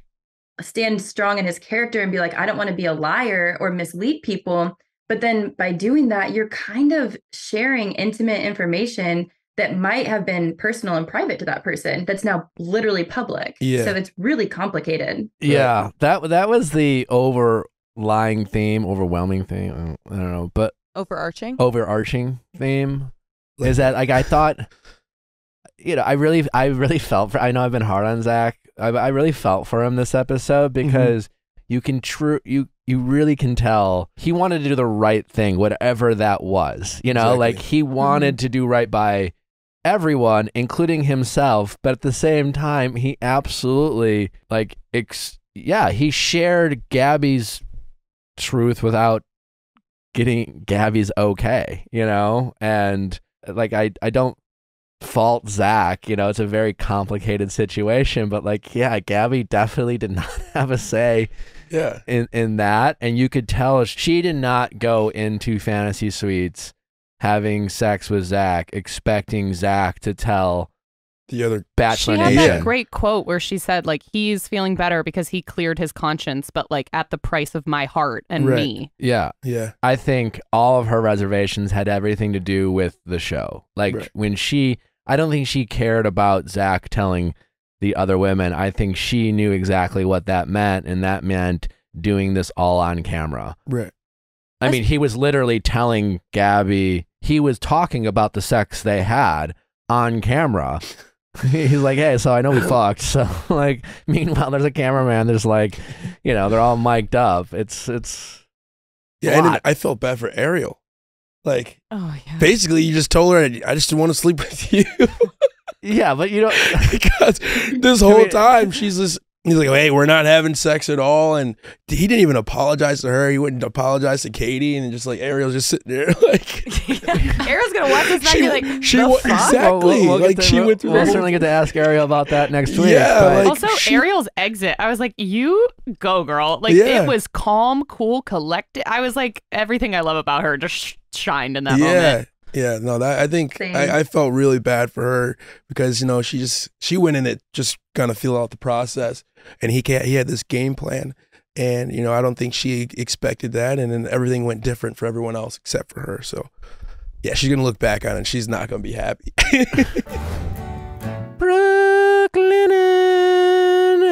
stand strong in his character and be like, I don't want to be a liar or mislead people. But then by doing that, you're kind of sharing intimate information that might have been personal and private to that person that's now literally public. Yeah. So it's really complicated. Yeah, that that was the overlying theme, overwhelming theme. I don't, I don't know, but Overarching. overarching theme is that like I thought, you know, I really, I really felt for. I know I've been hard on Zach. I, I really felt for him this episode mm-hmm. because you can true you you really can tell he wanted to do the right thing, whatever that was. You know, Exactly. like he wanted mm-hmm. to do right by everyone, including himself, but at the same time, he absolutely like ex- yeah, he shared Gabi's truth without getting Gabi's okay, you know? And like I I don't fault Zach, you know, it's a very complicated situation, but like yeah, Gabi definitely did not have a say Yeah. in in that and you could tell she did not go into fantasy suites having sex with Zach, expecting Zach to tell The other Bachelor she had Nation. that great quote where she said like he's feeling better because he cleared his conscience, but like at the price of my heart and Right. me. Yeah. yeah. I think all of her reservations had everything to do with the show. Like Right. when she, I don't think she cared about Zach telling the other women. I think she knew exactly what that meant, and that meant doing this all on camera. Right. I mean, he was literally telling Gabi, he was talking about the sex they had on camera. He's like, hey, so I know we fucked. So, like, meanwhile, there's a cameraman. There's like, you know, they're all mic'd up. It's, it's, Yeah, and then. I felt bad for Ariel. Like Oh yeah. basically, you just told her, "I just want to sleep with you," yeah, but you know, because this whole mean- time she's just. He's like, hey, we're not having sex at all, and he didn't even apologize to her. He wouldn't apologize to Kaity, and just like Ariel's just sitting there, like Ariel's gonna watch this back she, and be like, she the wa- fuck? exactly Well, we'll get like to- she we'll, went through. We'll the whole- certainly get to ask Ariel about that next week. Yeah, like- also, she- Ariel's exit, I was like, you go, girl. Like, Yeah. it was calm, cool, collected. I was like, everything I love about her just shined in that yeah, moment. Yeah. No, that I think I, I felt really bad for her because you know she just she went in it just kind of feel out the process, and he can't. He had this game plan, and you know I don't think she expected that, and then everything went different for everyone else except for her. So. Yeah, she's gonna look back on it. and She's not gonna be happy. Brooklinen.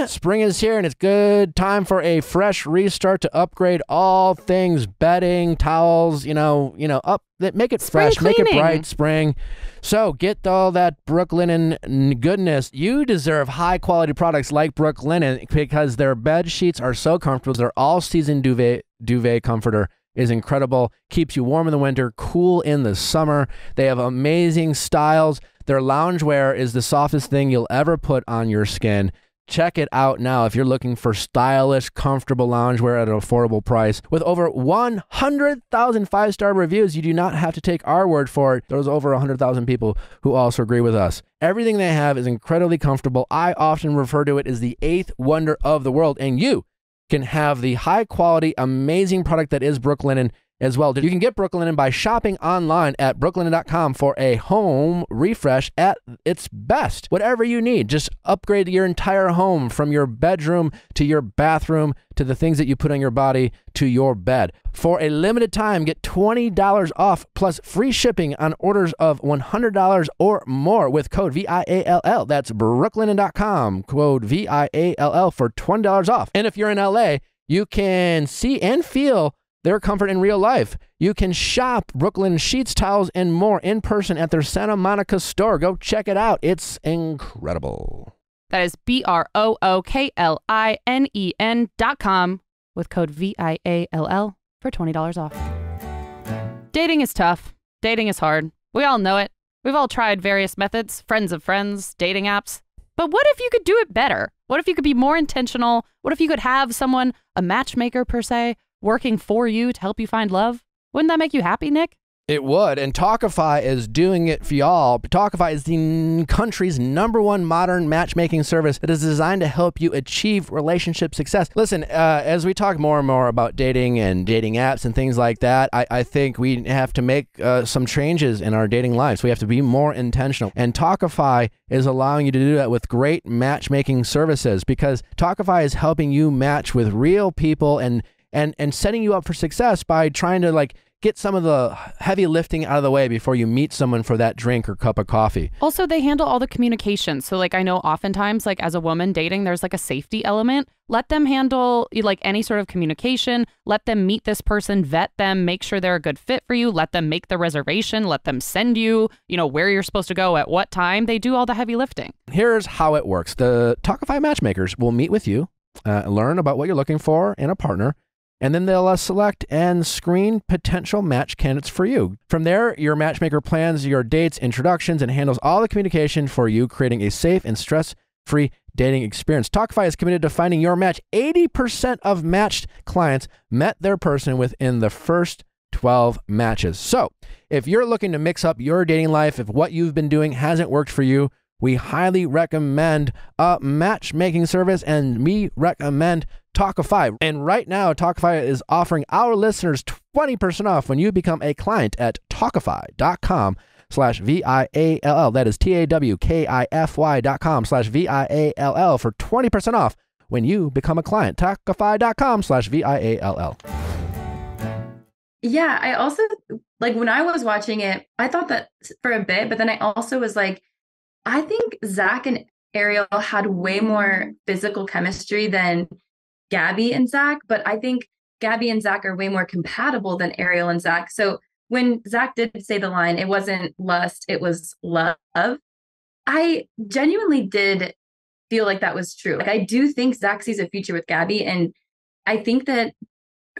Spring is here and it's good time for a fresh restart to upgrade all things bedding, towels, you know, you know, up that make it Spring fresh, make it bright spring. So get all that Brooklinen goodness. You deserve high quality products like Brooklinen because their bed sheets are so comfortable. Their all season duvet duvet comforter is incredible. Keeps you warm in the winter, cool in the summer. They have amazing styles. Their loungewear is the softest thing you'll ever put on your skin. Check it out now if you're looking for stylish, comfortable loungewear at an affordable price. With over 100,000 five star reviews, you do not have to take our word for it. There's over 100,000 people who also agree with us. Everything they have is incredibly comfortable. I often refer to it as the eighth wonder of the world, and you can have the high quality, amazing product that is Brooklinen as well. You can get Brooklinen by shopping online at brooklinen.com for a home refresh at its best. Whatever you need, just upgrade your entire home from your bedroom to your bathroom to the things that you put on your body to your bed. For a limited time, get $20 off plus free shipping on orders of $100 or more with code VIALL. That's brooklinen.com, code VIALL for $20 off. And if you're in LA, you can see and feel their comfort in real life. You can shop Brooklinen sheets, towels, and more in person at their Santa Monica store. Go check it out. It's incredible. That is B R O O K L I N E N dot com with code V I A L L for $20 off. Dating is tough. Dating is hard. We all know it. We've all tried various methods, friends of friends, dating apps. But what if you could do it better? What if you could be more intentional? What if you could have someone, a matchmaker per se, working for you to help you find love? Wouldn't that make you happy, Nick? It would, and Tawkify is doing it for y'all. Tawkify is the country's number one modern matchmaking service that is designed to help you achieve relationship success. Listen, uh, as we talk more and more about dating and dating apps and things like that, I, I think we have to make uh, some changes in our dating lives. We have to be more intentional, and Tawkify is allowing you to do that with great matchmaking services because Tawkify is helping you match with real people and and and setting you up for success by trying to like get some of the heavy lifting out of the way before you meet someone for that drink or cup of coffee. Also, they handle all the communication. So, like, I know oftentimes, like, as a woman dating, there's like a safety element. Let them handle like any sort of communication. Let them meet this person, vet them, make sure they're a good fit for you. Let them make the reservation. Let them send you, you know, where you're supposed to go at what time. They do all the heavy lifting. Here's how it works: the Tawkify matchmakers will meet with you, uh, learn about what you're looking for in a partner. And then they'll uh, select and screen potential match candidates for you. From there, your matchmaker plans your dates, introductions, and handles all the communication for you, creating a safe and stress free dating experience. Tawkify is committed to finding your match. 80% of matched clients met their person within the first 12 matches. So, if you're looking to mix up your dating life, if what you've been doing hasn't worked for you, we highly recommend a matchmaking service and we recommend Tawkify. And right now, Tawkify is offering our listeners 20% off when you become a client at tawkify.com slash V-I-A-L-L. That is T-A-W-K-I-F-Y dot com slash V-I-A-L-L for 20% off when you become a client. Tawkify.com slash V-I-A-L-L. Yeah, I also like when I was watching it, I thought that for a bit, but then I also was like, I think Zach and Ariel had way more physical chemistry than Gabi and Zach, but I think Gabi and Zach are way more compatible than Ariel and Zach. So when Zach did say the line, it wasn't lust, it was love. I genuinely did feel like that was true. Like I do think Zach sees a future with Gabi. And I think that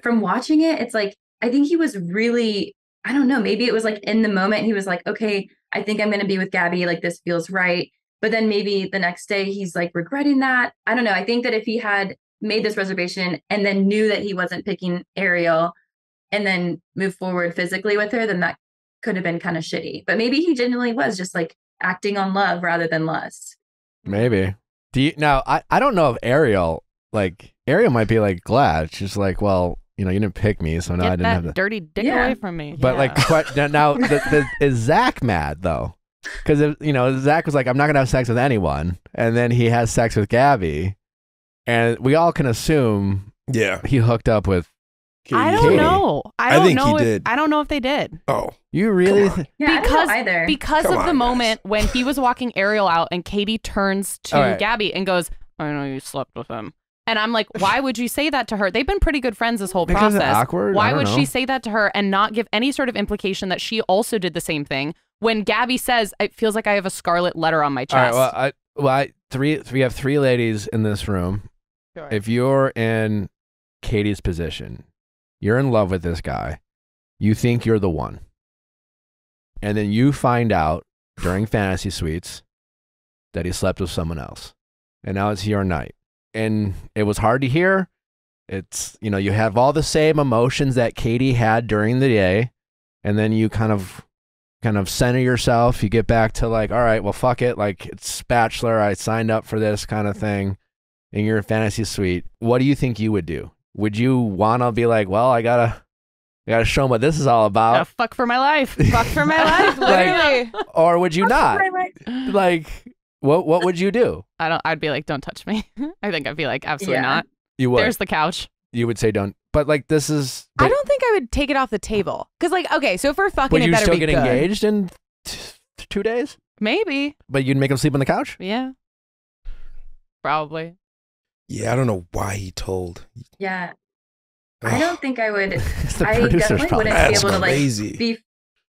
from watching it, it's like I think he was really, I don't know, maybe it was like in the moment, he was like, okay, I think I'm going to be with Gabi. Like this feels right. But then maybe the next day he's like regretting that. I don't know. I think that if he had made this reservation and then knew that he wasn't picking Ariel and then moved forward physically with her, then that could have been kind of shitty. But maybe he genuinely was just like acting on love rather than lust. Maybe. Do you now? I, I don't know if Ariel like Ariel might be like glad. She's like, well, you know, you didn't pick me, so now I didn't that have the. dirty dick Yeah. away from me. But like, que- now, now the, the, is Zach mad though? Because you know, Zach was like, I'm not gonna have sex with anyone, and then he has sex with Gabi, and we all can assume Yeah. he hooked up with. I Kaity. don't know. I I don't think he know if did. I don't know if they did. Oh, You really? Come on. th- Yeah, I don't Because- know either. Because Come of the guys. moment when he was walking Ariel out and Kaity turns to All right. Gabi and goes, I know you slept with him. And I'm like, why would you say that to her? They've been pretty good friends this whole Because it's process. awkward? I Why don't would know. she say that to her and not give any sort of implication that she also did the same thing? When Gabi says, "It feels like I have a scarlet letter on my All right. chest." Well, I well, I, three. We have three ladies in this room. Sure. If you're in Kaity's position, you're in love with this guy, you think you're the one, and then you find out during fantasy suites that he slept with someone else, and now it's your night, and it was hard to hear. It's you know you have all the same emotions that Kaity had during the day, and then you kind of kind of center yourself. You get back to like, all right, well, fuck it. Like it's Bachelor. I signed up for this kind of mm-hmm. thing in your fantasy suite. What do you think you would do? Would you want to be like, well, I gotta, I gotta show them what this is all about, fuck for my life. Fuck for my life, Like- literally. or would you not? Like, what what would you do? I don't. I'd be like, "Don't touch me." I think I'd be like, "Absolutely Yeah. not." You would. There's the couch. you would say don't. But like, this is. I don't think I would take it off the table. Because, like, okay, so if we're fucking, Would it you better still be get good. engaged in t- two days? Maybe. But you'd make him sleep on the couch. Yeah. Probably. Yeah. I don't know why he told. yeah, I don't think I would I definitely problem. wouldn't be That's able to like crazy. be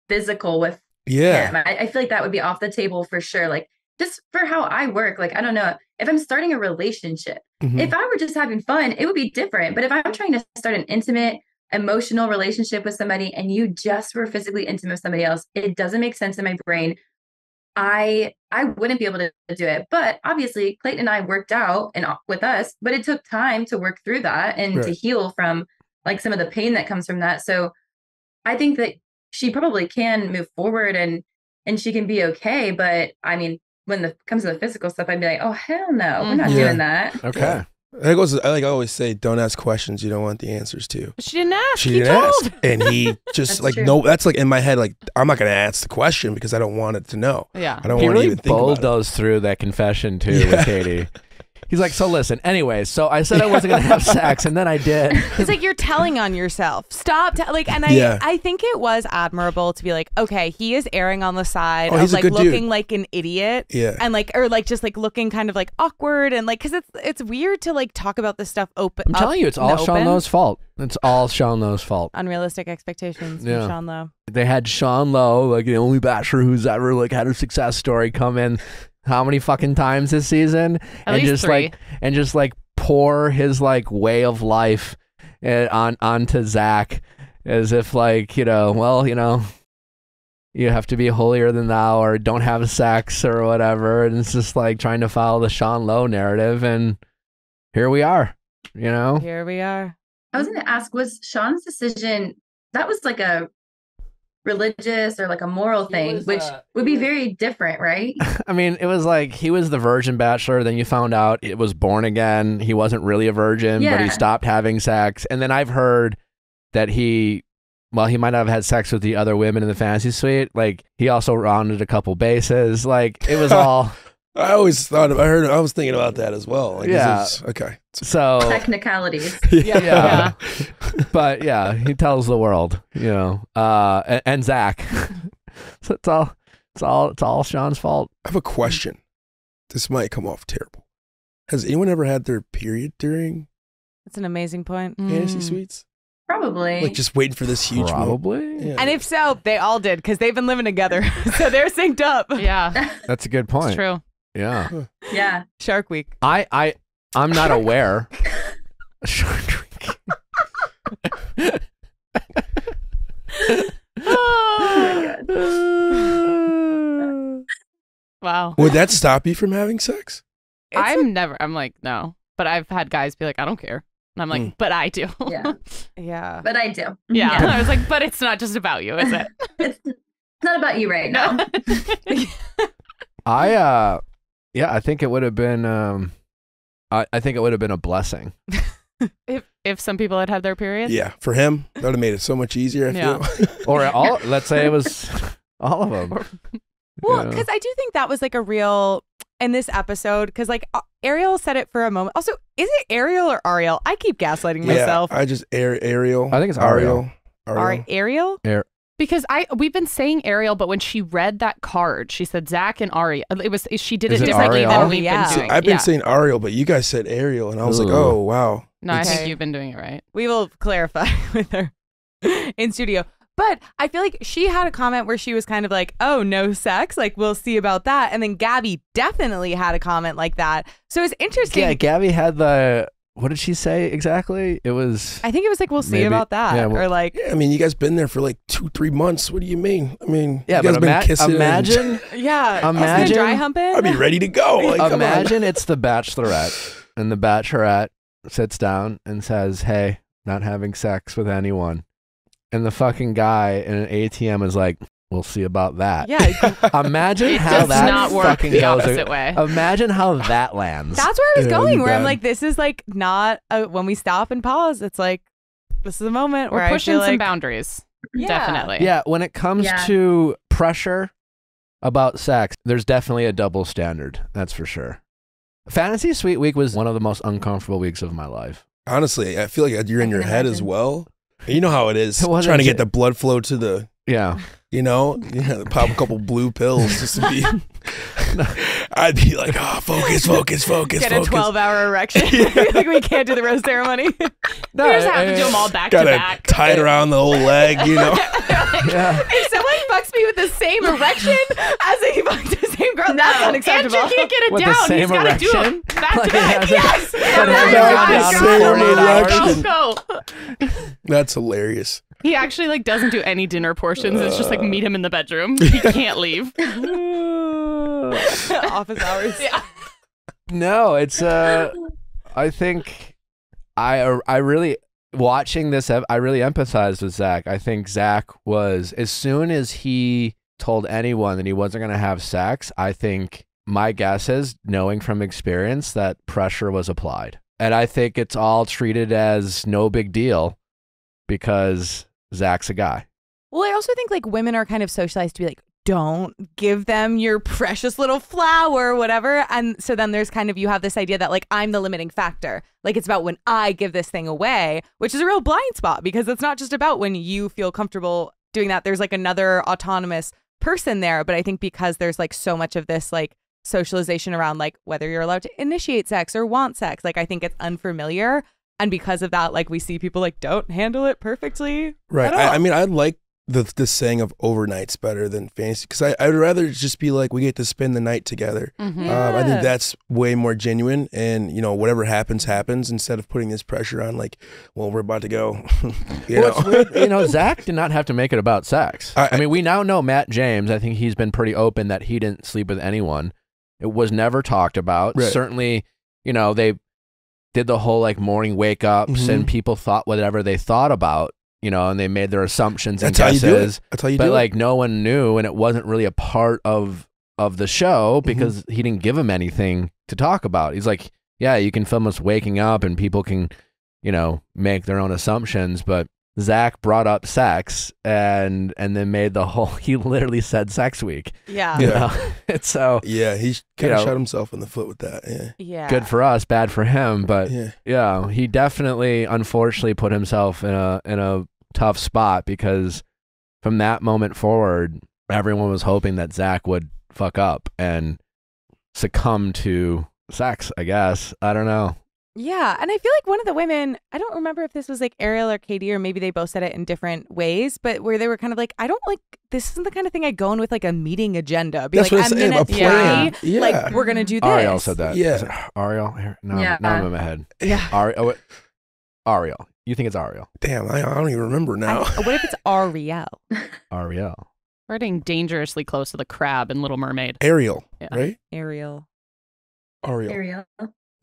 physical with yeah. him. I, I feel like that would be off the table for sure. Like just for how I work, like I don't know if I'm starting a relationship. Mhm. If I were just having fun, it would be different. But if I'm trying to start an intimate, emotional relationship with somebody and you just were physically intimate with somebody else, it doesn't make sense in my brain. I I wouldn't be able to do it. But obviously, Clayton and I worked out and with us, but it took time to work through that and to heal from like some of the pain that comes from that. So I think that she probably can move forward and and she can be okay. But I mean, when it comes to the physical stuff, I'd be like, oh hell no, we're not Mhm. doing that. Okay. I goes. I like I always say, don't ask questions you don't want the answers to. But she didn't ask. She didn't told. ask, and he just That's like true. no. That's like in my head. Like I'm not gonna ask the question because I don't want it to know. Yeah. I don't he want to really even think about it. bulldozed through that confession too Yeah. with Kaity. He's like, so listen. Anyway, so I said I wasn't gonna have sex, and then I did. It's like you're telling on yourself. Stop. Te- like, and I, Yeah. I think it was admirable to be like, okay, he is erring on the side Oh, of he's a like good dude. looking like an idiot. Yeah. And like, or like just like looking kind of like awkward and like, cause it's it's weird to like talk about this stuff open. I'm telling you, it's all Sean open. Lowe's fault. It's all Sean Lowe's fault. Unrealistic expectations from Yeah. Sean Lowe. They had Sean Lowe, like the only bachelor who's ever like had a success story, come in how many fucking times this season, At and least just three. like and just like pour his like way of life uh, on onto Zach, as if like you know, well, you know. You have to be holier than thou, or don't have sex, or whatever. And it's just like trying to follow the Sean Lowe narrative, and here we are. You know, Here we are. I was going to ask, was Sean's decision that was like a religious or like a moral He thing, was, which uh, would be very different, right? I mean, it was like he was the virgin bachelor. Then you found out it was born again. He wasn't really a virgin, but he stopped having sex. And then I've heard that he well, he might not have had sex with the other women in the fantasy suite, like he also rounded a couple bases. Like it was all I always thought of, I heard I was thinking about that as well. Like, is Yeah. this- okay. so. Technicalities. yeah. Yeah. but yeah, he tells the world, you know, uh, and, and Zach. so it's all, it's all, it's all Sean's fault. I have a question. This might come off terrible. Has anyone ever had their period during That's an amazing point. fantasy Mm. suites? Probably. Like just waiting for this huge moment. Probably. Yeah. And if so, they all did because they've been living together, so they're synced up. Yeah, That's a good it's point. true. Yeah. yeah. Shark Week. I, I, I'm not aware. Shark Drink. Oh my God. Wow. Would that stop you from having sex? It's I'm never. I'm like no, but I've had guys be like, I don't care, and I'm like, Mm. but I do. Yeah. yeah. But I do. yeah. I was like, but it's not just about you, is it? It's not about you right now. I, uh, yeah, I think it would have been, um, I, I think it would have been a blessing. if if some people had had their period. Yeah. For him, that would have made it so much easier, I Yeah. feel. Or all, let's say it was all of them. Well, Yeah. because I do think that was like a real in this episode. Because like uh, Ariel said it for a moment. Also, is it Ariel or Ariel? I keep gaslighting yeah. myself. I just Ar- Ariel. I think it's Ariel. Ariel. Ari- Ariel? Because I we've been saying Ariel, but when she read that card, she said Zach and Ari. Uh, it was she did Is it it differently Ariel? than oh, we've Yeah. been doing. I've been yeah. saying Ariel, but you guys said Ariel, and I was like, oh wow. no, I think you've been doing it right. We will clarify with her in studio. But I feel like she had a comment where she was kind of like, oh, no sex. Like, we'll see about that. And then Gabi definitely had a comment like that. So it's interesting. Yeah, Gabi had the, what did she say exactly? It was, I think it was like, we'll see Maybe- about that. yeah, well- or like, Yeah, I mean, you guys been there for like two, three months. What do you mean? I mean, yeah, you guys but been ima- kissing. and- imagine, yeah, Imagine- dry humping. I'd be ready to go. Like, imagine it's the bachelorette and the bachelorette sits down and says, hey, not having sex with anyone. And the fucking guy in an ATM is like, we'll see about that. Yeah, Imagine It how does that not work fucking the goes. opposite way. Imagine how that lands. that's where I was Yeah, going. you Where I'm bad. like, this is like not a, when we stop and pause. It's like this is a moment where We're I pushing feel some like, boundaries. Yeah. Definitely. Yeah, when it comes Yeah. to pressure about sex, there's definitely a double standard. That's for sure. Fantasy Suite Week was one of the most uncomfortable weeks of my life. Honestly, I feel like you're in your can head as imagine. well. You know how it is. It wasn't trying to ju- get the blood flow to the, Yeah. you know, yeah, pop a couple blue pills just to be. I'd be like, oh, focus, focus, focus, get a 12 hour erection. like we can't do the rose ceremony. We just have to eh, do them all back to Gotta back. tie it around the whole leg, you know. Yeah. if someone fucks me with the same erection as he fucked the same girl, that's No. unacceptable. Andrew can't get it With the down. same He's got to do it back Like to back. a- Yes. But it has my a God. same erection. Go, go. That's hilarious. He actually like doesn't do any dinner portions. It's just like meet him in the bedroom. He can't leave. Office hours. Yeah. No, it's uh I think I I really watching this I really empathized with Zach. I think Zach was as soon as he told anyone that he wasn't going to have sex, I think my guess is knowing from experience that pressure was applied. And I think it's all treated as no big deal because Zach's a guy. Well, I also think like women are kind of socialized to be like, don't give them your precious little flower, whatever. And so then there's kind of, you have this idea that like I'm the limiting factor. Like it's about when I give this thing away, which is a real blind spot because it's not just about when you feel comfortable doing that. There's like another autonomous person there. But I think because there's like so much of this like socialization around like whether you're allowed to initiate sex or want sex, like I think it's unfamiliar. And because of that, like we see people like don't handle it perfectly. Right. I. I mean, I like the the saying of overnights better than fantasy because I I'd rather just be like we get to spend the night together. Mhm. Yeah. Um, I think that's way more genuine, and you know whatever happens happens instead of putting this pressure on like, well, we're about to go. you Well, know. you know, Zach did not have to make it about sex. I, I- mean, we now know Matt James. I think he's been pretty open that he didn't sleep with anyone. It was never talked about. Right. Certainly, you know, they did the whole like morning wake ups Mhm. and people thought whatever they thought about, you know, and they made their assumptions and That's and how you do it. That's how you But like no one knew and it wasn't really a part of of the show Mm-hmm. because he didn't give him anything to talk about. He's like, yeah, you can film us waking up and people can, you know, make their own assumptions, but Zach brought up sex and and then made the whole. He literally said sex week. Yeah. You Yeah. know? it's so Yeah, he kind of know- shot himself in the foot with that. Yeah. Yeah. good for us, bad for him. But Yeah. yeah, he definitely, unfortunately, put himself in a in a tough spot because from that moment forward, everyone was hoping that Zach would fuck up and succumb to sex. I guess I don't know. Yeah, and I feel like one of the women, I don't remember if this was like Ariel or Kaity, or maybe they both said it in different ways, but where they were kind of like, I don't like this isn't the kind of thing I go in with like a meeting agenda. Be That's like, what I'm at saying, a minute plan. three, Yeah. like we're gonna do this. Ariel said that. Yeah. Ariel. Here, now, Yeah. now I'm in my head. Yeah. Ari- oh, wait. Ariel. You think it's Ariel? Damn, I, I don't even remember now. I- what if it's Ariel? Ariel. We're getting dangerously close to the crab in Little Mermaid. Ariel, Yeah. right? Ariel. Ariel. Ariel.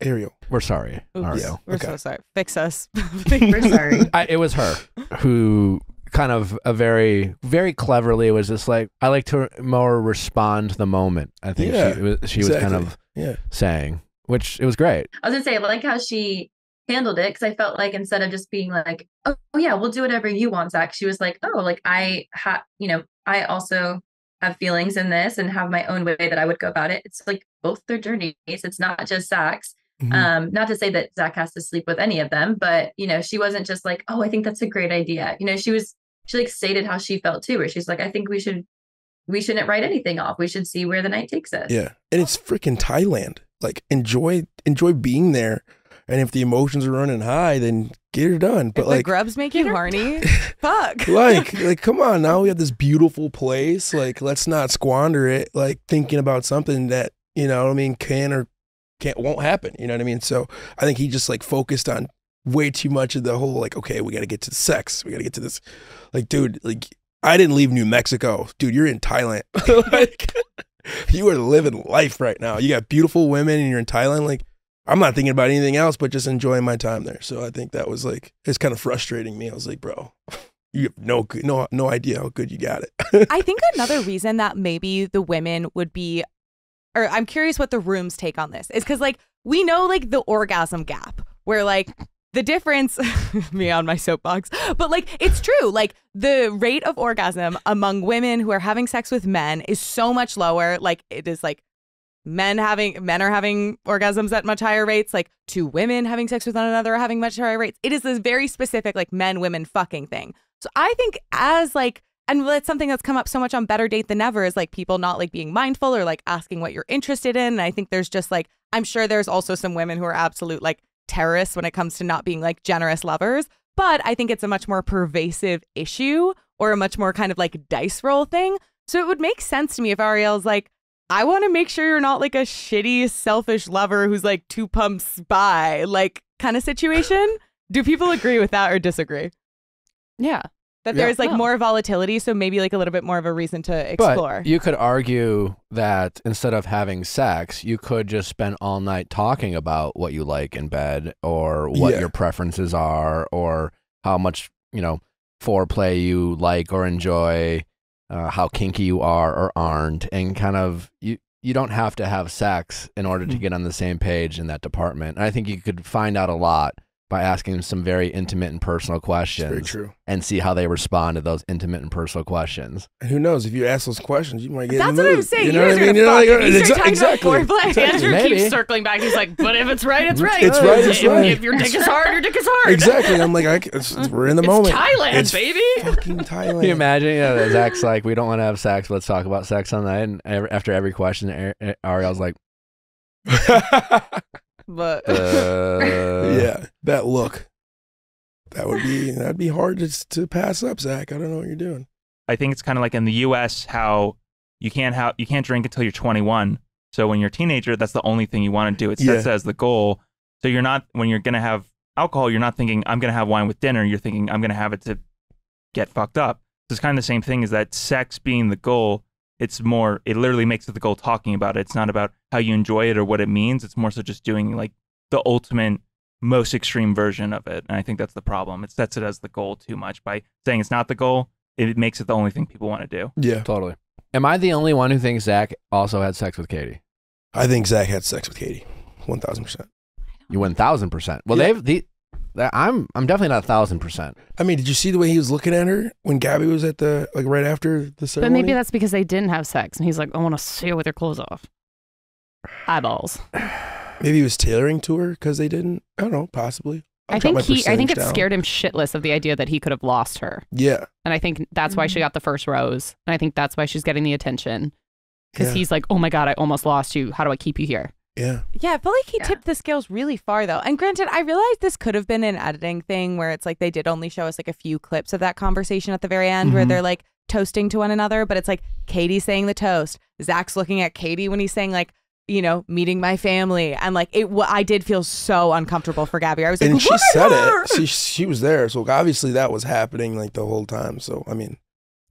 Ariel. We're sorry, Oops. Ariel. We're Okay. so sorry. Fix us. We're sorry. I, it was her who kind of a very very cleverly was just like I like to more respond to the moment. I think Yeah, she was she was kind of Yeah. saying, which it was great. I was gonna say, I like how she handled it because I felt like instead of just being like, oh, yeah, we'll do whatever you want, Zach, she was like, oh, like I have, you know, I also have feelings in this and have my own way that I would go about it. It's like both their journeys. It's not just Zach's. Mhm. Um, not to say that Zach has to sleep with any of them, but you know, she wasn't just like, oh, I think that's a great idea. You know, she was she like stated how she felt too, where she's like, I think we should we shouldn't write anything off. We should see where the night takes us. Yeah, and it's freaking Thailand. Like enjoy enjoy being there, and if the emotions are running high, then get it done. But if the like, grubs make you horny, fuck. like, like, come on now. We have this beautiful place. Like, let's not squander it. Like thinking about something that you know, what I mean, can or can't won't happen. You know what I mean? So I think he just like focused on way too much of the whole like, okay, we got to get to sex. We got to get to this. Like, dude, like I didn't leave New Mexico, dude. You're in Thailand. like, you are living life right now. You got beautiful women, and you're in Thailand. Like, I'm not thinking about anything else but just enjoying my time there. So I think that was like it's kind of frustrating me. I was like, bro, you have no no no idea how good you got it. I think another reason that maybe the women would be, or I'm curious what the room's take on this is because like we know like the orgasm gap where like the difference, me on my soapbox, but like it's true. Like the rate of orgasm among women who are having sex with men is so much lower. Like it is like men having men are having orgasms at much higher rates like two women having sex with one another are having much higher rates it is this very specific like men women fucking thing so i think as like and that's something that's come up so much on better date than ever is like people not like being mindful or like asking what you're interested in and i think there's just like i'm sure there's also some women who are absolute like terrorists when it comes to not being like generous lovers but i think it's a much more pervasive issue or a much more kind of like dice roll thing so it would make sense to me if ariel's like I want to make sure you're not like a shitty, selfish lover who's like two pumps by, like kind of situation. Do people agree with that or disagree? Yeah. That Yeah. there's like No. more volatility, so maybe like a little bit more of a reason to explore. But you could argue that instead of having sex, you could just spend all night talking about what you like in bed or what Yeah. your preferences are or how much, you know, foreplay you like or enjoy, uh, how kinky you are or aren't, and kind of you you don't have to have sex in order to Mhm. get on the same page in that department. And I think you could find out a lot by asking some very intimate and personal It's very questions true. and see how they respond to those intimate and personal questions. And who knows if you ask those questions, you might get. That's in the what I'm saying. You You know guys what I are mean? gonna You know, fuck like, if you start exa- talking about exactly. foreplay. Exactly. Andrew Maybe. keeps circling back. He's like, but if it's right, it's right. It's right, it's if, right. If your dick is hard, your dick is hard. Exactly. I'm like, I, c- it's, we're in the It's moment. Thailand, It's baby. Fucking Thailand. Can you imagine? You know, Zach's like, we don't want to have sex. Let's talk about sex all night. And ev- after every question, Ar- Ar- Ariel's like, but uh, yeah, that look. That would be that'd be hard to to pass up, Zach. I don't know what you're doing. I think it's kind of like in the U.S. how you can't have you can't drink until you're 21. So when you're a teenager, that's the only thing you want to do. It sets Yeah. as the goal. So you're not when you're gonna have alcohol, you're not thinking I'm gonna have wine with dinner. You're thinking I'm gonna have it to get fucked up. So it's kind of the same thing. Is that sex being the goal? It's more. It literally makes it the goal talking about it. It's not about how you enjoy it or what it means. It's more so just doing like the ultimate, most extreme version of it. And I think that's the problem. It sets it as the goal too much by saying it's not the goal. It makes it the only thing people want to do. Yeah, totally. Am I the only one who thinks Zach also had sex with Kaity? I think Zach had sex with Kaity. One thousand percent. You one thousand percent. Well, Yeah. they've the That- I'm I'm definitely not a thousand percent. I mean, did you see the way he was looking at her when Gabi was at the like right after the ceremony? But maybe that's because they didn't have sex, and he's like, I want to see her with her clothes off. Eyeballs. maybe he was tailoring to her because they didn't. I don't know. Possibly. I'll I think he. I think it down. scared him shitless of the idea that he could have lost her, Yeah. and I think that's why she mm. got the first rose, and I think that's why she's getting the attention because Yeah. he's like, oh my god, I almost lost you. How do I keep you here? Yeah. Yeah, I feel like he Yeah. tipped the scales really far though. And granted, I realized this could have been an editing thing where it's like they did only show us like a few clips of that conversation at the very end where Mhm. they're like toasting to one another, but it's like Kaity saying the toast. Zach's looking at Kaity when he's saying like, you know, meeting my family. And like it wa- I did feel so uncomfortable for Gabi. I was like, and she "Look said her!" it. She she was there, so obviously that was happening like the whole time. So I mean,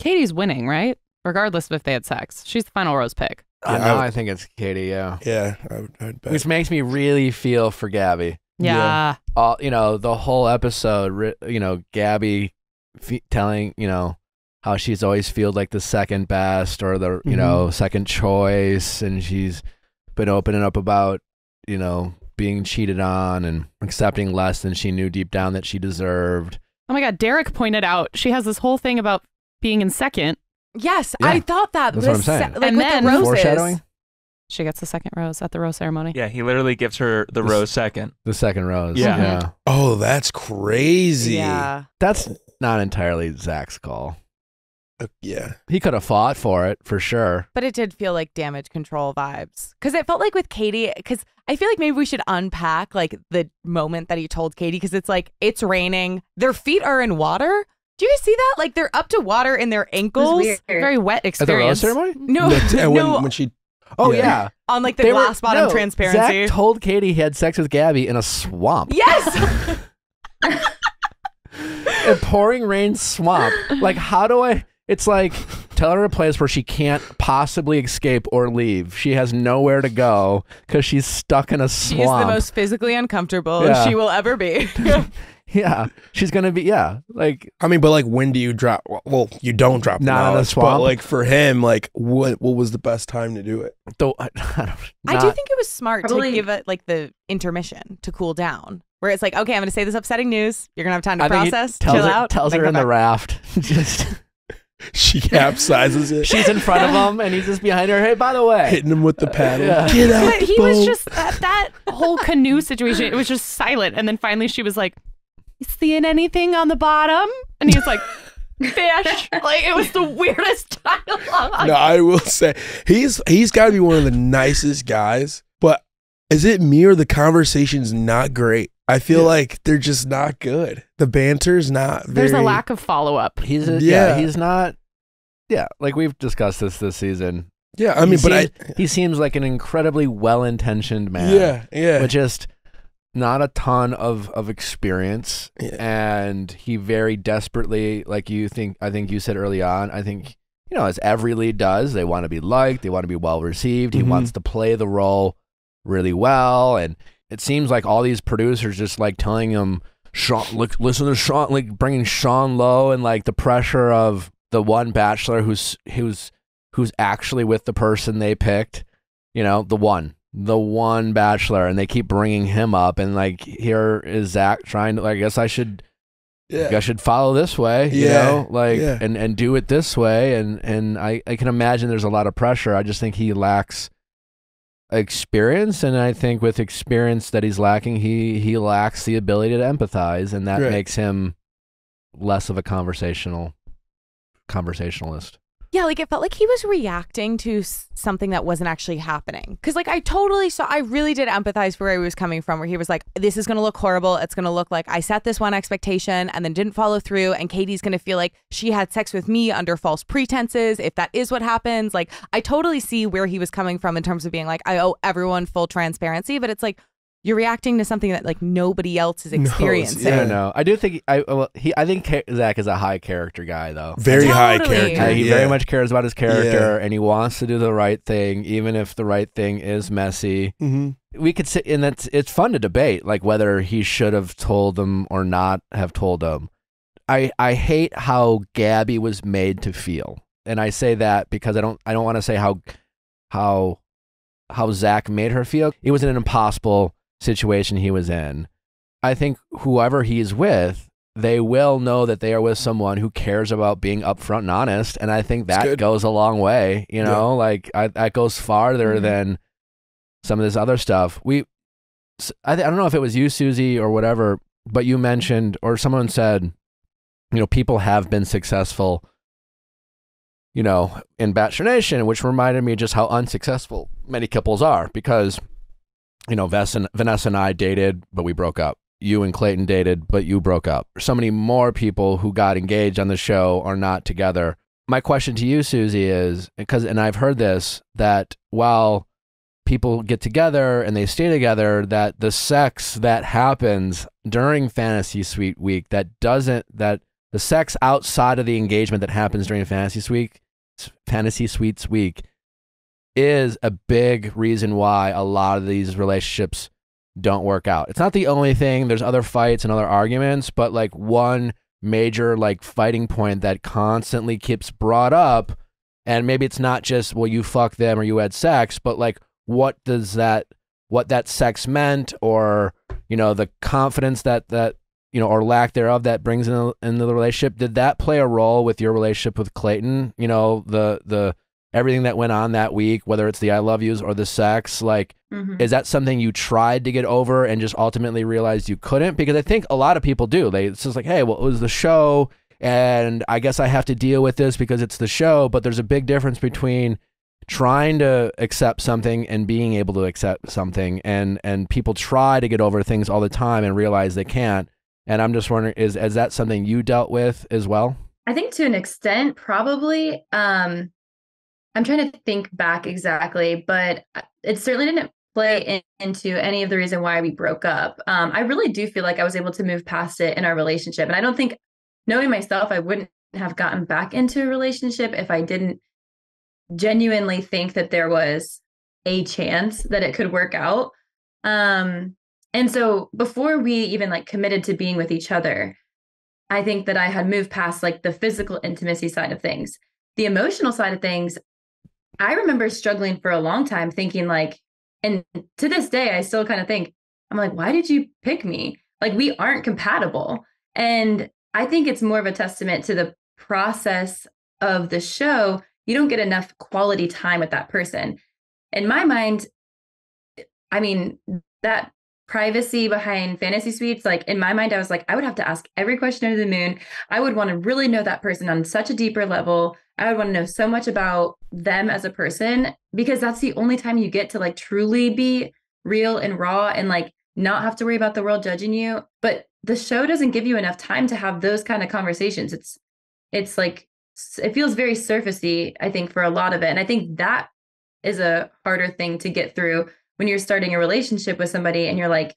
Kaity's winning, right? Regardless of if they had sex, she's the final rose pick. Uh, Yeah, now I- I think it's Kaity. Yeah, yeah, I would, I would bet. which makes me really feel for Gabi. Yeah. Yeah. all you know the whole episode you know gabi fe- telling you know how she's always feel like the second best or the you know second choice and she's been opening up about you know being cheated on and accepting less than she knew deep down that she deserved Oh my god, Derek pointed out she has this whole thing about being in second. Yes, Yeah, I thought that. that's what I'm saying. se- like And with then- the roses. foreshadowing She gets the second rose at the rose ceremony. Yeah, he literally gives her the This- rose second. the second rose Yeah. yeah oh, that's crazy. Yeah. that's not entirely zach's call Uh, yeah. he could have fought for it for sure But it did feel like damage control vibes. Because it felt like with Kaity, because I feel like maybe we should unpack like the moment that he told Kaity, because it's like, it's raining. Their feet are in water. Do you guys see that? Like they're up to water in their It was ankles. weird. Very wet experience. at the rose experience. ceremony No, That's- and when, no, when she oh Yeah. yeah, on like the They were- glass bottom no, transparency. zach told kaity he had sex with gabi in a swamp yes. a pouring rain swamp. Like, how do I? It's like tell her a place where she can't possibly escape or leave. She has nowhere to go because she's stuck in a swamp. She's the most physically uncomfortable Yeah. she will ever be. yeah, she's gonna be. Yeah, like I mean, but like, when do you drop? Well, you don't drop the Not in a knowledge, swamp? But like for him, like, what what was the best time to do it? the. I, don't, I do not- think it was smart to give it like the intermission to cool down, where it's like, okay, I'm going to say this upsetting news. You're going to have time to I think he process, tells chill her, out. tells then her in come the back. raft. just She capsizes it, she's in front of him, and he's just behind her. Hey, by the way, hitting him with the uh, paddle. yeah. Get out But the he was boat. just that, that whole canoe situation. It was just silent, and then finally she was like, "You seeing anything on the bottom?" And he was like, "Fish." Like it was the weirdest dialogue. No, I will say he's he's got to be one of the nicest guys. But is it me or the conversation's not great? I feel Yeah. like they're just not good. The banter's not. There's a lack of follow up. He's a, yeah. Yeah. He's not. Yeah, like we've discussed this this season. Yeah, I mean, he but I. he seems like an incredibly well-intentioned man. Yeah, yeah. but just not a ton of of experience Yeah. and he very desperately like you think i think you said early on i think you know as every lead does they want to be liked they want to be well received he Mhm. wants to play the role really well and it seems like all these producers just like telling him Sean, look, listen to Sean, like bringing Sean Lowe and like the pressure of the one bachelor who's who's who's actually with the person they picked, you know, the one, the one bachelor, and they keep bringing him up, and like here is Zach trying to, like, I guess I should, yeah. I should follow this way, you Yeah, know, like, yeah. and and do it this way, and and I I can imagine there's a lot of pressure. I just think he lacks experience and i think with experience that he's lacking he he lacks the ability to empathize and that Right. makes him less of a conversational conversationalist Yeah, like it felt like he was reacting to something that wasn't actually happening. Cause like I totally saw, I really did empathize for where he was coming from, where he was like, this is to look horrible. It's to look like I set this one expectation and then didn't follow through. And Kaity's to feel like she had sex with me under false pretenses. If that is what happens, like I totally see where he was coming from in terms of being like, I owe everyone full transparency. But it's like, you're reacting to something that like nobody else is experiencing. I Yeah. don't know. I do think I well, he. I think Zach is a high character guy, though. very high character. Uh, he yeah. very much cares about his character, and he wants to do the right thing, even if the right thing is messy. hmm We could sit, and it's it's fun to debate, like whether he should have told them or not have told them. I I hate how Gabi was made to feel, and I say that because I don't I don't want to say how how how Zach made her feel. It was an impossible situation he was in. I think whoever he's with, they will know that they are with someone who cares about being upfront and honest. And I think that goes a long way. You Yeah. know, like I, that goes farther Mhm. than some of this other stuff. We, I, th- I don't know if it was you, Susie, or whatever, but you mentioned or someone said, you know, people have been successful. You know, in Bachelor Nation, which reminded me just how unsuccessful many couples are because, you know, and, Vanessa and I dated, but we broke up you and Clayton dated, but you broke up. So many more people who got engaged on the show are not together. My question to you, Susie, is because, and I've heard this, that while people get together and they stay together, that the sex that happens during Fantasy Suite Week that doesn't, that the sex outside of the engagement that happens during Fantasy Suite, Fantasy Suites Week is a big reason why a lot of these relationships don't work out. It's not the only thing. There's other fights and other arguments, but like one major like fighting point that constantly keeps brought up and maybe it's not just well you fuck them or you had sex, but like what does that what that sex meant or you know the confidence that that you know or lack thereof that brings in the, in the relationship did that play a role with your relationship with Clayton you know the the everything that went on that week whether it's the I love yous or the sex like Mhm. is that something you tried to get over and just ultimately realized you couldn't? Because I think a lot of people do. They it's just like, hey, well, it was the show, and I guess I have to deal with this because it's the show. But there's a big difference between trying to accept something and being able to accept something, and and people try to get over things all the time and realize they can't. And I'm just wondering, is is that something you dealt with as well? I think to an extent, probably. Um, I'm trying to think back exactly, but uh, it certainly didn't play in, into any of the reason why we broke up. Um, I really do feel like I was able to move past it in our relationship, and I don't think, knowing myself, I wouldn't have gotten back into a relationship if I didn't genuinely think that there was a chance that it could work out. Um, and so before we even like committed to being with each other, I think that I had moved past like the physical intimacy side of things. The emotional side of things, I remember struggling for a long time thinking like, and to this day, I still kind of think, I'm like, why did you pick me? Like, we aren't compatible. And I think it's more of a testament to the process of the show. You don't get enough quality time with that person. In my mind, I mean, that privacy behind fantasy suites like in my mind i was like i would have to ask every question under the moon. I would want to really know that person on such a deeper level. I would want to know so much about them as a person because that's the only time you get to like truly be real and raw and like not have to worry about the world judging you. But the show doesn't give you enough time to have those kind of conversations. It's it's like it feels very surfacey i think for a lot of it. And i think that is a harder thing to get through when you're starting a relationship with somebody and you're like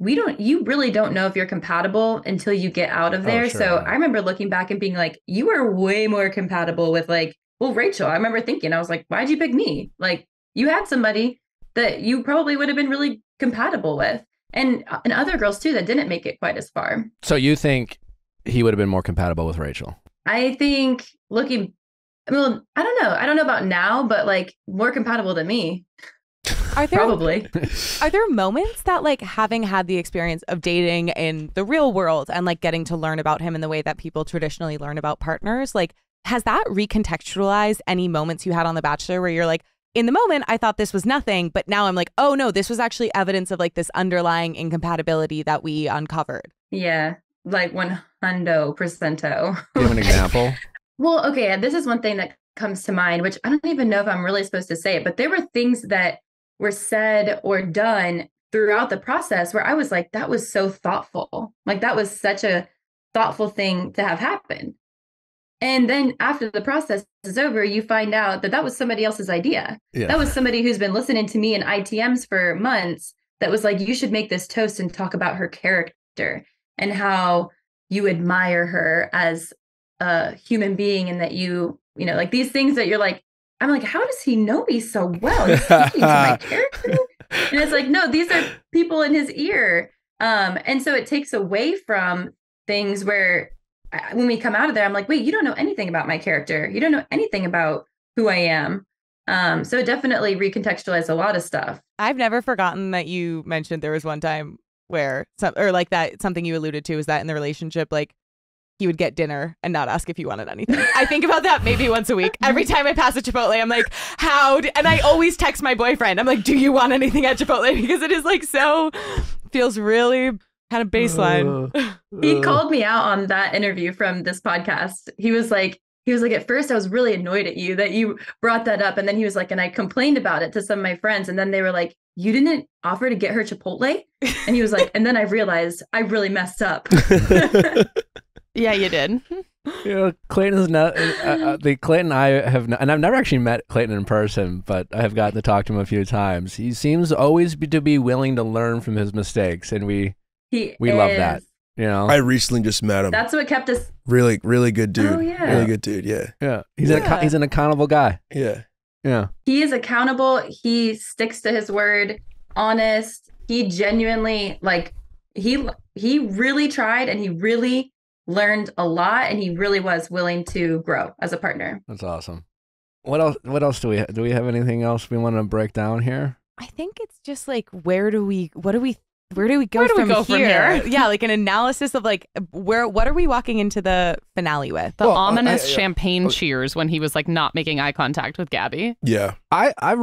we don't you really don't know if you're compatible until you get out of Oh, there. Sure, so i remember looking back and being like you are way more compatible with like well rachel i remember thinking i was like why'd you pick me? Like you had somebody that you probably would have been really compatible with. And uh, and other girls too that didn't make it quite as far. So you think he would have been more compatible with Rachel? i think looking well i don't know. I don't know about now but like more compatible than me Are there probably are there moments that like having had the experience of dating in the real world and like getting to learn about him in the way that people traditionally learn about partners, like has that recontextualized any moments you had on The Bachelor where you're like, in the moment I thought this was nothing, but now I'm like, oh no, this was actually evidence of like this underlying incompatibility that we uncovered. yeah like one hundo percento Do you have an example? Well, okay, this is one thing that comes to mind, which I don't even know if I'm really supposed to say it, but there were things that were said or done throughout the process where I was like, that was so thoughtful. Like, that was such a thoughtful thing to have happen. And then after the process is over, you find out that that was somebody else's idea. Yeah. That was somebody who's been listening to me in ITMs for months that was like, you should make this toast and talk about her character and how you admire her as a human being and that you, you know, like these things that you're like, I'm like, how does he know me so well? He's speaking to my character. And it's like, no, these are people in his ear. Um, and so it takes away from things where I- when we come out of there, I'm like, wait, you don't know anything about my character. You don't know anything about who I am. Um, so it definitely recontextualized a lot of stuff. I've never forgotten that you mentioned there was one time where some or like that something you alluded to is that in the relationship like he would get dinner and not ask if you wanted anything. I think about that maybe once a week. Every time I pass a Chipotle, I'm like, how? d-" And I always text my boyfriend. I'm like, do you want anything at Chipotle? Because it is like so feels really kind of baseline. Uh, he uh. called me out on that interview from this podcast. He was like, he was like, at first I was really annoyed at you that you brought that up. And then he was like, and I complained about it to some of my friends. And then they were like, you didn't offer to get her Chipotle? And he was like, and then I realized I really messed up. Yeah, you did. You know, Clayton's not. Uh, uh, the Clayton I have, not, and I've never actually met Clayton in person, but I have gotten to talk to him a few times. He seems always be, to be willing to learn from his mistakes, and we, He We love that. you know, I recently just met him. That's what kept us. really, really good dude. Oh, yeah. Really good dude. Yeah. yeah, he's an Yeah. he's an accountable guy. Yeah. Yeah, He is accountable. He sticks to his word. Honest. He genuinely like he he really tried and he really learned a lot and he really was willing to grow as a partner. that's awesome. What else? What else do we ha- do? We have anything else we want to break down here? I think it's just like where do we what do we where do we go, Where do we from, go from here? here? yeah, like an analysis of like where what are we walking into the finale with? The Well, I- ominous I- I- champagne oh. cheers when he was like not making eye contact with Gabi. Yeah. I, I,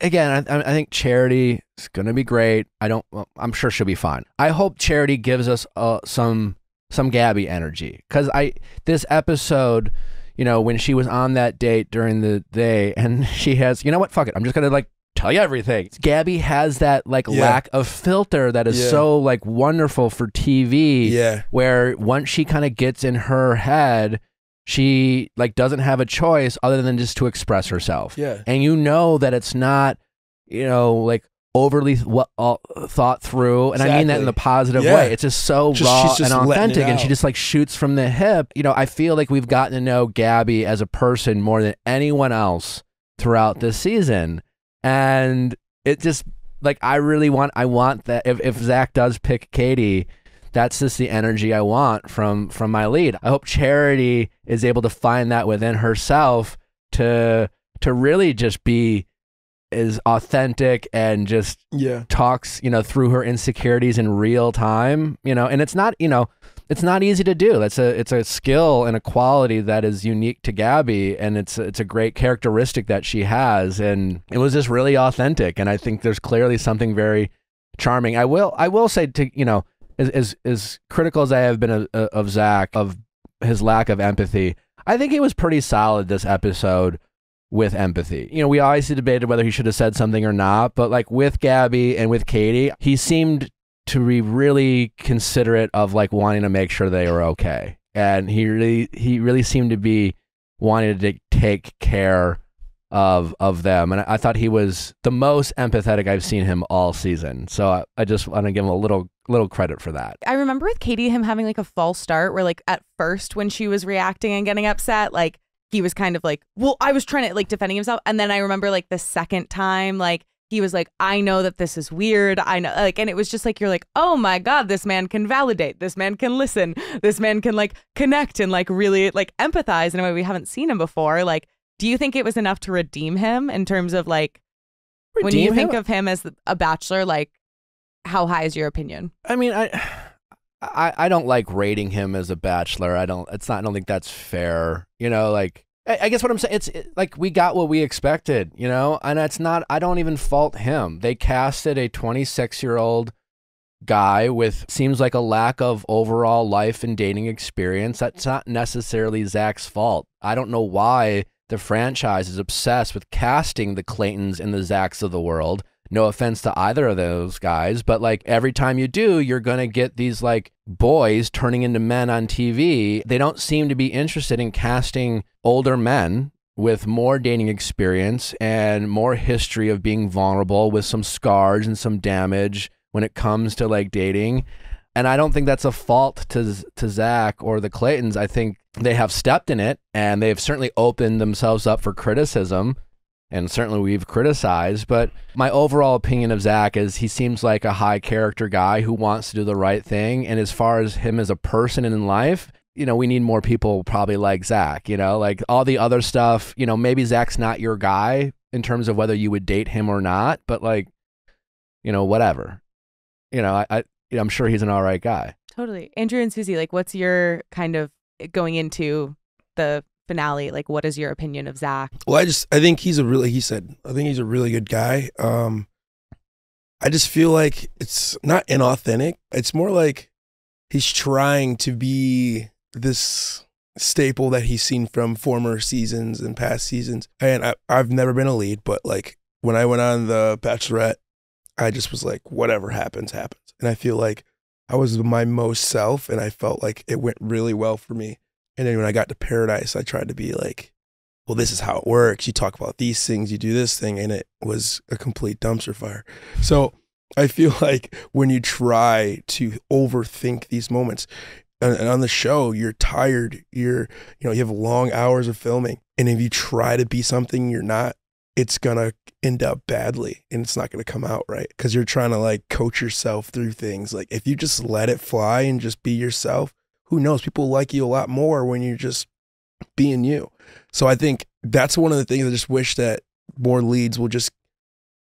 again, I, I think Charity is gonna be great. I don't. well, I'm sure she'll be fine. I hope Charity gives us uh, some some Gabi energy because I this episode, you know, when she was on that date during the day, and she has, you know what? Fuck it. I'm just gonna like tell you everything. Gabi has that like Yeah. lack of filter that is Yeah. so like wonderful for TV Yeah. where once she kind of gets in her head, she like doesn't have a choice other than just to express herself. Yeah. And you know that it's not, you know, like overly th- what uh, thought through, and I mean that in Exactly. the positive Yeah. way. It's just so Just- raw just and authentic, and she just like shoots from the hip. You know, I feel like we've gotten to know Gabi as a person more than anyone else throughout this season, and it just like I really want I want that if if Zach does pick Kaity, that's just the energy I want from from my lead. I hope Charity is able to find that within herself to to really just be as authentic and just Yeah. talks, you know, through her insecurities in real time, you know, and it's not, you know, it's not easy to do. That's a it's a skill and a quality that is unique to Gabi and it's it's a great characteristic that she has and it was just really authentic and I think there's clearly something very charming. I will I will say to, you know, as as, as critical as I have been of, of Zach of his lack of empathy, I think he was pretty solid this episode with empathy. You know, we obviously debated whether he should have said something or not, but like with Gabi and with Kaity, he seemed to be really considerate of like wanting to make sure they were okay. And he really he really seemed to be wanting to take care of of them. And I, thought he was the most empathetic I've seen him all season. So I, I just want to give him a little little credit for that. I remember with Kaity him having like a false start where like at first when she was reacting and getting upset, like he was kind of like, well, I was trying to like defending himself. And then I remember like the second time, like he was like, I know that this is weird. I know like and it was just like you're like, oh my God, this man can validate, this man can listen, this man can like connect and like really like empathize in a way we haven't seen him before. Like, do you think it was enough to redeem him in terms of like when you Redeem think of him as a bachelor, like how high is your opinion? I mean, I, I, I don't like rating him as a bachelor. I don't. It's not. I don't think that's fair. You know, like I, I guess what I'm saying. It's it, like we got what we expected. You know, and it's not. I don't even fault him. They casted a 26 year old guy with seems like a lack of overall life and dating experience. That's not necessarily Zach's fault. I don't know why the franchise is obsessed with casting the Claytons and the Zachs of the world. No offense to either of those guys, but like every time you do, you're going to get these like boys turning into men on TV. They don't seem to be interested in casting older men with more dating experience and more history of being vulnerable with some scars and some damage when it comes to like dating. And I don't think that's a fault to to Zach or the Claytons. I think they have stepped in it and they've certainly opened themselves up for criticism. And certainly we've criticized, but my overall opinion of Zach is he seems like a high character guy who wants to do the right thing. And as far as him as a person in life, you know, we need more people probably like Zach, you know, like all the other stuff, you know, maybe Zach's not your guy in terms of whether you would date him or not, but like, you know, whatever. you know, I, I I'm sure he's an all right guy. Totally. Andrew and Susie, like, what's your kind of eh, going into the finale? Like, what is your opinion of Zach? Well, I just I think he's a really he said I think he's a really good guy. Um I just feel like it's not inauthentic. It's more like he's trying to be this staple that he's seen from former seasons and past seasons. And I, I've never been a lead, but like when I went on the Bachelorette, I just was like, whatever happens, happens. And I feel like I was my most self, and I felt like it went really well for me. And then when I got to Paradise, I tried to be like, well, this is how it works. You talk about these things, you do this thing, and it was a complete dumpster fire. So I feel like when you try to overthink these moments, and on the show, you're tired, you're, you know, you have long hours of filming. And if you try to be something you're not, it's gonna end up badly and it's not gonna come out right because you're trying to like coach yourself through things. Like if you just let it fly and just be yourself, who knows? People like you a lot more when you're just being you. So I think that's one of the things I just wish that more leads will just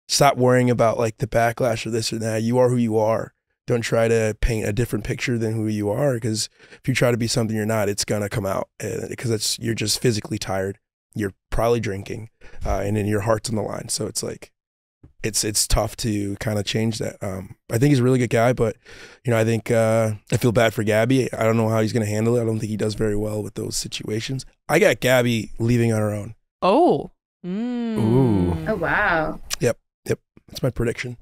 stop worrying about like the backlash or this or that. You are who you are. Don't try to paint a different picture than who you are because if you try to be something you're not, it's gonna come out because it's you're just physically tired. You're probably drinking, uh, and then your heart's on the line. So it's like it's it's tough to kind of change that. Um, I think he's a really good guy, but you know, I think uh, I feel bad for Gabi. I don't know how he's going to handle it. I don't think he does very well with those situations. I got Gabi leaving on her own. Oh, Mm. Oh wow. Yep. Yep. That's my prediction.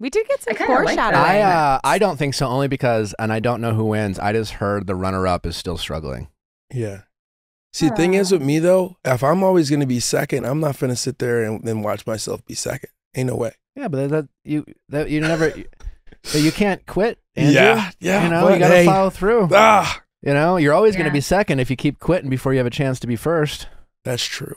We did get some I kinda like I uh, I don't think so. Only because, and I don't know who wins. I just heard the runner-up is still struggling. Yeah. See, the thing is with me though, if I'm always going to be second, I'm not going to sit there and then watch myself be second. Ain't no way. Yeah, but that you that you never you, you can't quit. Andrew. Yeah, yeah. You know, but you got to hey, follow through. Ah, You know, you're always going to be second if you keep quitting before you have a chance to be first. that's true.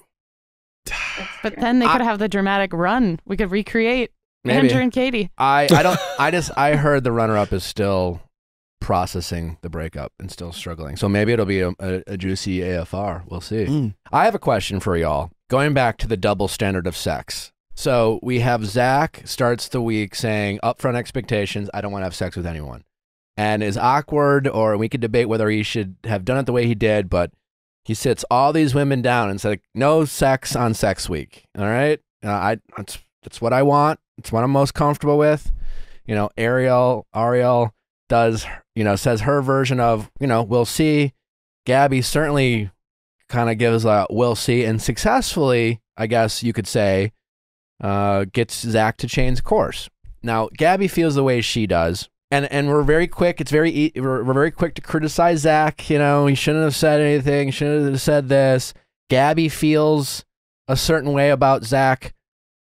But then they I- could have the dramatic run. We could recreate Maybe. Andrew and Katie. I, I don't I just I heard the runner up is still processing the breakup and still struggling. So maybe it'll be a, a, a juicy AFR. We'll see. Mm. I have a question for y'all. Going back to the double standard of sex. So we have Zach starts the week saying upfront expectations. I don't want to have sex with anyone, and is awkward. Or we could debate whether he should have done it the way he did, but he sits all these women down and said, "No sex on sex week." All right, uh, I that's that's what I want. It's what I'm most comfortable with. You know, Ariel Ariel does you know says her version of you know we'll see. Gabi certainly kind of gives a we'll see and successfully, I guess you could say, uh, gets Zach to change course. Now, Gabi feels the way she does. And, and we're very quick. It's very we're, we're very quick to criticize Zach. You know he shouldn't have said anything. Shouldn't have said this. Gabi feels a certain way about Zach.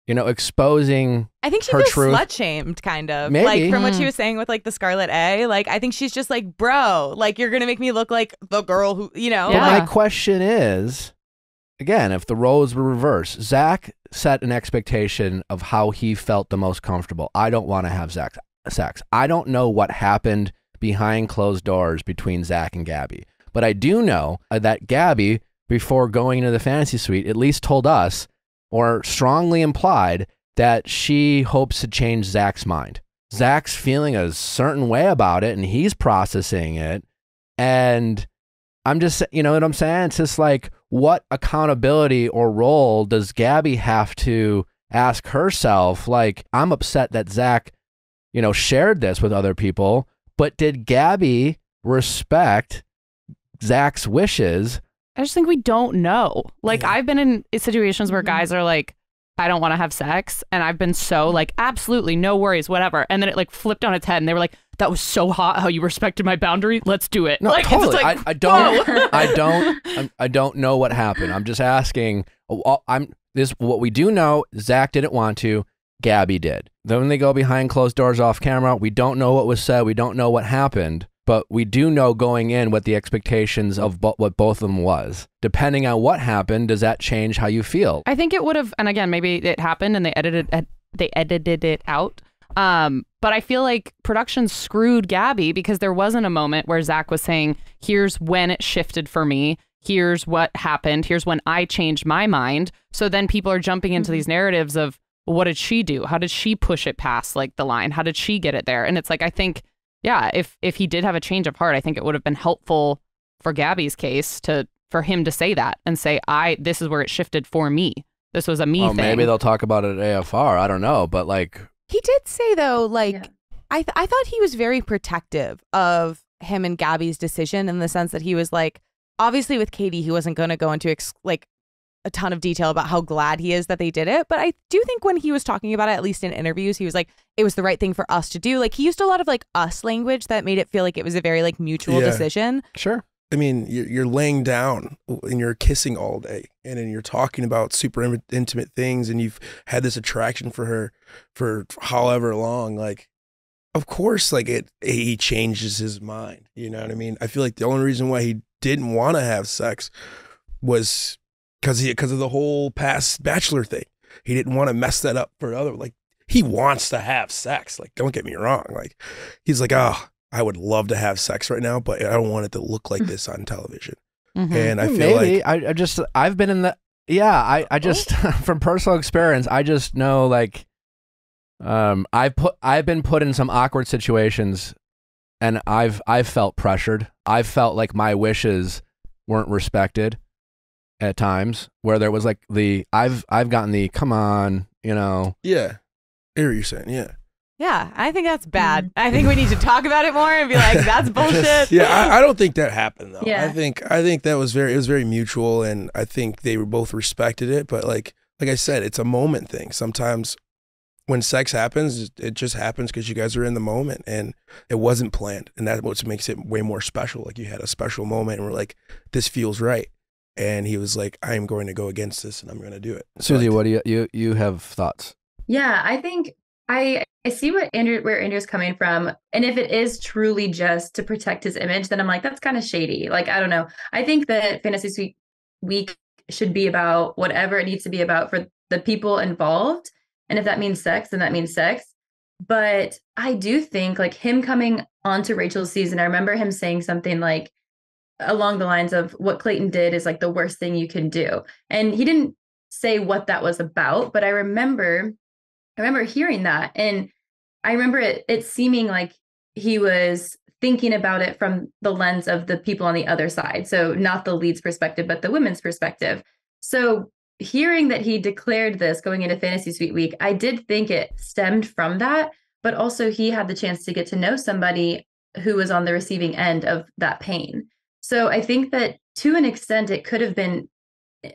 You know, exposing. I think she her feels truth. slut shamed, kind of. Maybe. Like from what she Mm. was saying with like the Scarlet A. Like I think she's just like, bro, like you're gonna make me look like the girl who, you know. Yeah. But my question is, again, if the roles were reversed, Zach set an expectation of how he felt the most comfortable. I don't want to have Zach sex. I don't know what happened behind closed doors between Zach and Gabi, but I do know uh, that Gabi, before going into the fantasy suite, at least told us or strongly implied that she hopes to change Zach's mind. Zach's feeling a certain way about it and he's processing it. And I'm just, you know what I'm saying? It's just like, what accountability or role does Gabi have to ask herself? Like, I'm upset that Zach, you know, shared this with other people, but did Gabi respect Zach's wishes? I just think we don't know. Like Yeah. I've been in situations where Mhm. guys are like, I don't want to have sex, and I've been so mm-hmm. like, absolutely, no worries, whatever. And then it like flipped on its head, and they were like, "That was so hot how you respected my boundary. Let's do it." No, like, totally. It's like, I, I don't. I don't. I'm, I don't know what happened. I'm just asking. oh, I'm this. What we do know, Zach didn't want to. Gabi did. Then when they go behind closed doors off camera, we don't know what was said. We don't know what happened. But we do know going in what the expectations of bo- what both of them was. Depending on what happened, does that change how you feel? I think it would have, and again, maybe it happened and they edited ed- they edited it out. Um, but I feel like production screwed Gabi because there wasn't a moment where Zach was saying, "Here's when it shifted for me. Here's what happened. Here's when I changed my mind." So then people are jumping into these narratives of, what did she do? How did she push it past like the line? How did she get it there? And it's like I think, yeah, if if he did have a change of heart, I think it would have been helpful for Gabi's case to for him to say that and say, I this is where it shifted for me. This was a me oh, Well, thing. maybe they'll talk about it at AFR. I don't know, but like, He did say though, like Yeah. I th- I thought he was very protective of him and Gabi's decision in the sense that he was like, obviously with Kaity, he wasn't going to go into ex- like a ton of detail about how glad he is that they did it. But I do think when he was talking about it, at least in interviews, he was like, it was the right thing for us to do. Like he used a lot of like us language that made it feel like it was a very like mutual Yeah. decision. sure. I mean, you're, you're laying down and you're kissing all day, and then you're talking about super intimate things, and you've had this attraction for her for however long. Like, of course, like it, he changes his mind. You know what I mean? I feel like the only reason why he didn't want to have sex was because he because of the whole past bachelor thing. He didn't want to mess that up for other like. He wants to have sex. Like, don't get me wrong. Like, he's like, oh, I would love to have sex right now, but I don't want it to look like this on television. Mhm. And I feel Maybe. like I, I just I've been in the yeah I I just from personal experience I just know like um I put I've been put in some awkward situations and I've I've felt pressured I've felt like my wishes weren't respected at times where there was like the I've I've gotten the come on you know yeah, I hear you're saying. Yeah, Yeah, I think that's mm. bad. I think we need to talk about it more and be like, that's bullshit. yeah. I, I don't think that happened though. Yeah. I think I think that was very it was very mutual, and I think they were both respected it. But like like I said, it's a moment thing. Sometimes when sex happens, it just happens because you guys are in the moment, and it wasn't planned, and that's what makes it way more special. Like you had a special moment, and we're like, this feels right. And he was like, I am going to go against this, and I'm going to do it. So, Susie like, what do you you you have thoughts Yeah, I think I I see what Andrew where Andrew's coming from. And if it is truly just to protect his image, then I'm like, that's kind of shady. Like, I don't know. I think that Fantasy Suite Week should be about whatever it needs to be about for the people involved. And if that means sex, then that means sex. But I do think like him coming onto Rachel's season, I remember him saying something like along the lines of what Clayton did is like the worst thing you can do. And he didn't say what that was about, but I remember I remember hearing that and I remember it it seeming like he was thinking about it from the lens of the people on the other side. So not the lead's perspective, but the women's perspective. So hearing that he declared this going into Fantasy Suite Week, I did think it stemmed from that, but also he had the chance to get to know somebody who was on the receiving end of that pain. So I think that to an extent it could have been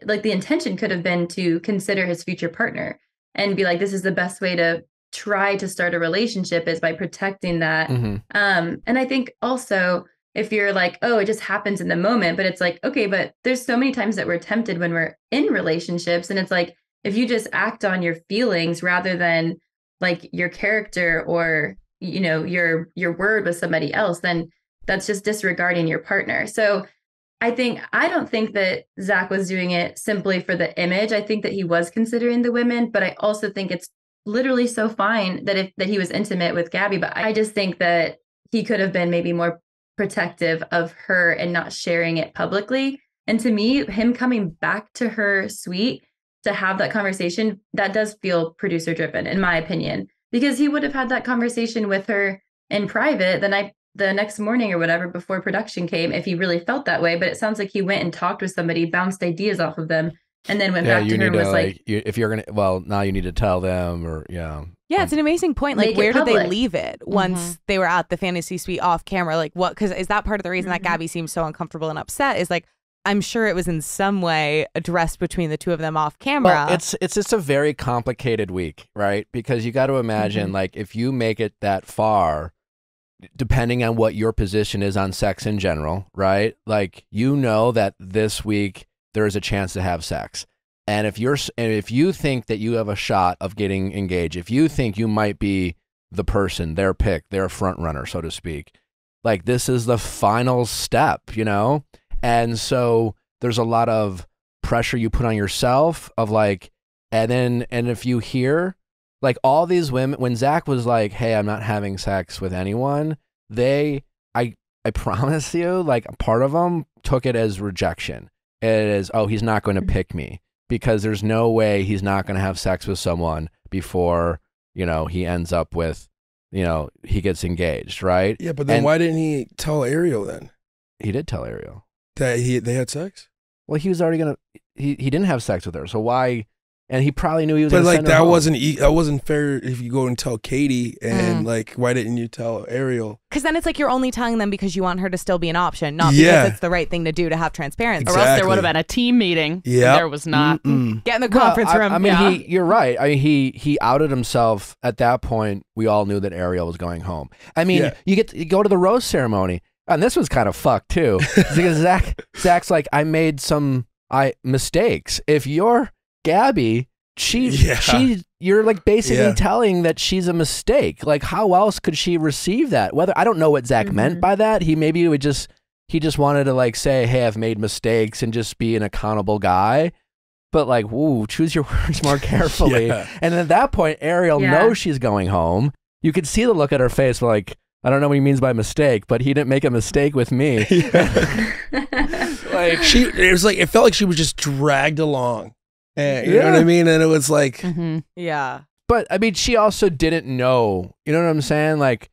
like the intention could have been to consider his future partner and be like this is the best way to try to start a relationship is by protecting that mm-hmm. um and i think also if you're like oh it just happens in the moment but it's like okay but there's so many times that we're tempted when we're in relationships and it's like if you just act on your feelings rather than like your character or you know your your word with somebody else then that's just disregarding your partner so I think I don't think that Zach was doing it simply for the image. I think that he was considering the women, but I also think it's literally so fine that if that he was intimate with Gabi. But I just think that he could have been maybe more protective of her and not sharing it publicly. And to me, him coming back to her suite to have that conversation, that does feel producer driven, in my opinion, because he would have had that conversation with her in private the night the next morning or whatever before production came if he really felt that way but it sounds like he went and talked with somebody bounced ideas off of them and then went yeah back you to her need and to was like, like you, if you're gonna well now you need to tell them or yeah Yeah, it's an amazing point. Like, where did they leave it once they were at the fantasy suite off camera? Like, what? Because is that part of the reason that Mhm. Gabi seems so uncomfortable and upset? Is like, I'm sure it was in some way addressed between the two of them off camera. Well, it's it's just a very complicated week, right? Because you got to imagine, like, if you make it that far, depending on what your position is on sex in general, right? Like, you know that this week there is a chance to have sex, and if you're and if you think that you have a shot of getting engaged, if you think you might be the person, their pick, their front runner, so to speak, like this is the final step, you know, and so there's a lot of pressure you put on yourself of like and then and if you hear like all these women when zach was like hey i'm not having sex with anyone they i i promise you like a part of them took it as rejection it is oh he's not going to mm-hmm. pick me because there's no way he's not going to have sex with someone before you know he ends up with you know he gets engaged, right? Yeah, but then And- why didn't he tell Ariel then He did tell Ariel. that he they had sex? Well, he was already gonna. He he didn't have sex with her, so why? And he probably knew he was. But like send her that home. wasn't e- that wasn't fair if you go and tell Kaity and Mm. like why didn't you tell Ariel? Because then it's like you're only telling them because you want her to still be an option, not Yeah. because it's the right thing to do to have transparency. Exactly. Or else there would have been a team meeting. Yeah, There was not. Mm-mm. Get in the Well, conference I- room. I, mean, yeah. he. You're right. I mean, he he outed himself at that point. We all knew that Ariel was going home. I mean, Yeah. you get to, you go to the rose ceremony, and this was kind of fucked too, because Zach Zach's like, I made some I mistakes. If you're Gabi, she Yeah. she you're like basically Yeah. telling that she's a mistake. Like, how else could she receive that? Whether I don't know what Zach meant Mhm. by that. He maybe would just he just wanted to like say, hey, I've made mistakes and just be an accountable guy. But like, woo, choose your words more carefully. Yeah. And at that point, Ariel Yeah. knows she's going home. You could see the look at her face, like, I don't know what he means by mistake, but he didn't make a mistake with me. like she it was like it felt like she was just dragged along. And, you know what I mean? And it was like hmm yeah. but I mean, she also didn't know. You know what I'm saying? Like,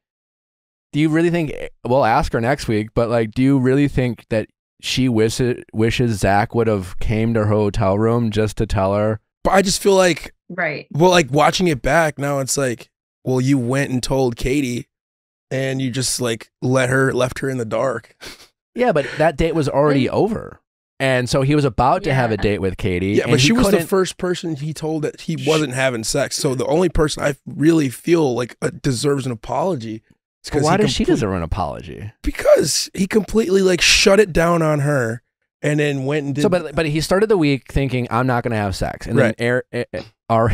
do you really think? We'll ask her next week, but like, do you really think that she wishes wishes Zach would have came to her hotel room just to tell her? but I just feel like right. well like watching it back now it's like well you went and told Kaity and you just like let her left her in the dark. Yeah, but that date was already over, and so he was about to have a date with Kaity. Yeah, and but she was the couldn't- first person he told that he wasn't having sex. So the only person I really feel like uh, deserves an apology. is why he does she deserve an apology? Because he completely like shut it down on her, and then went and did. So, but but he started the week thinking I'm not going to have sex, and Right. then air, eh, Ar-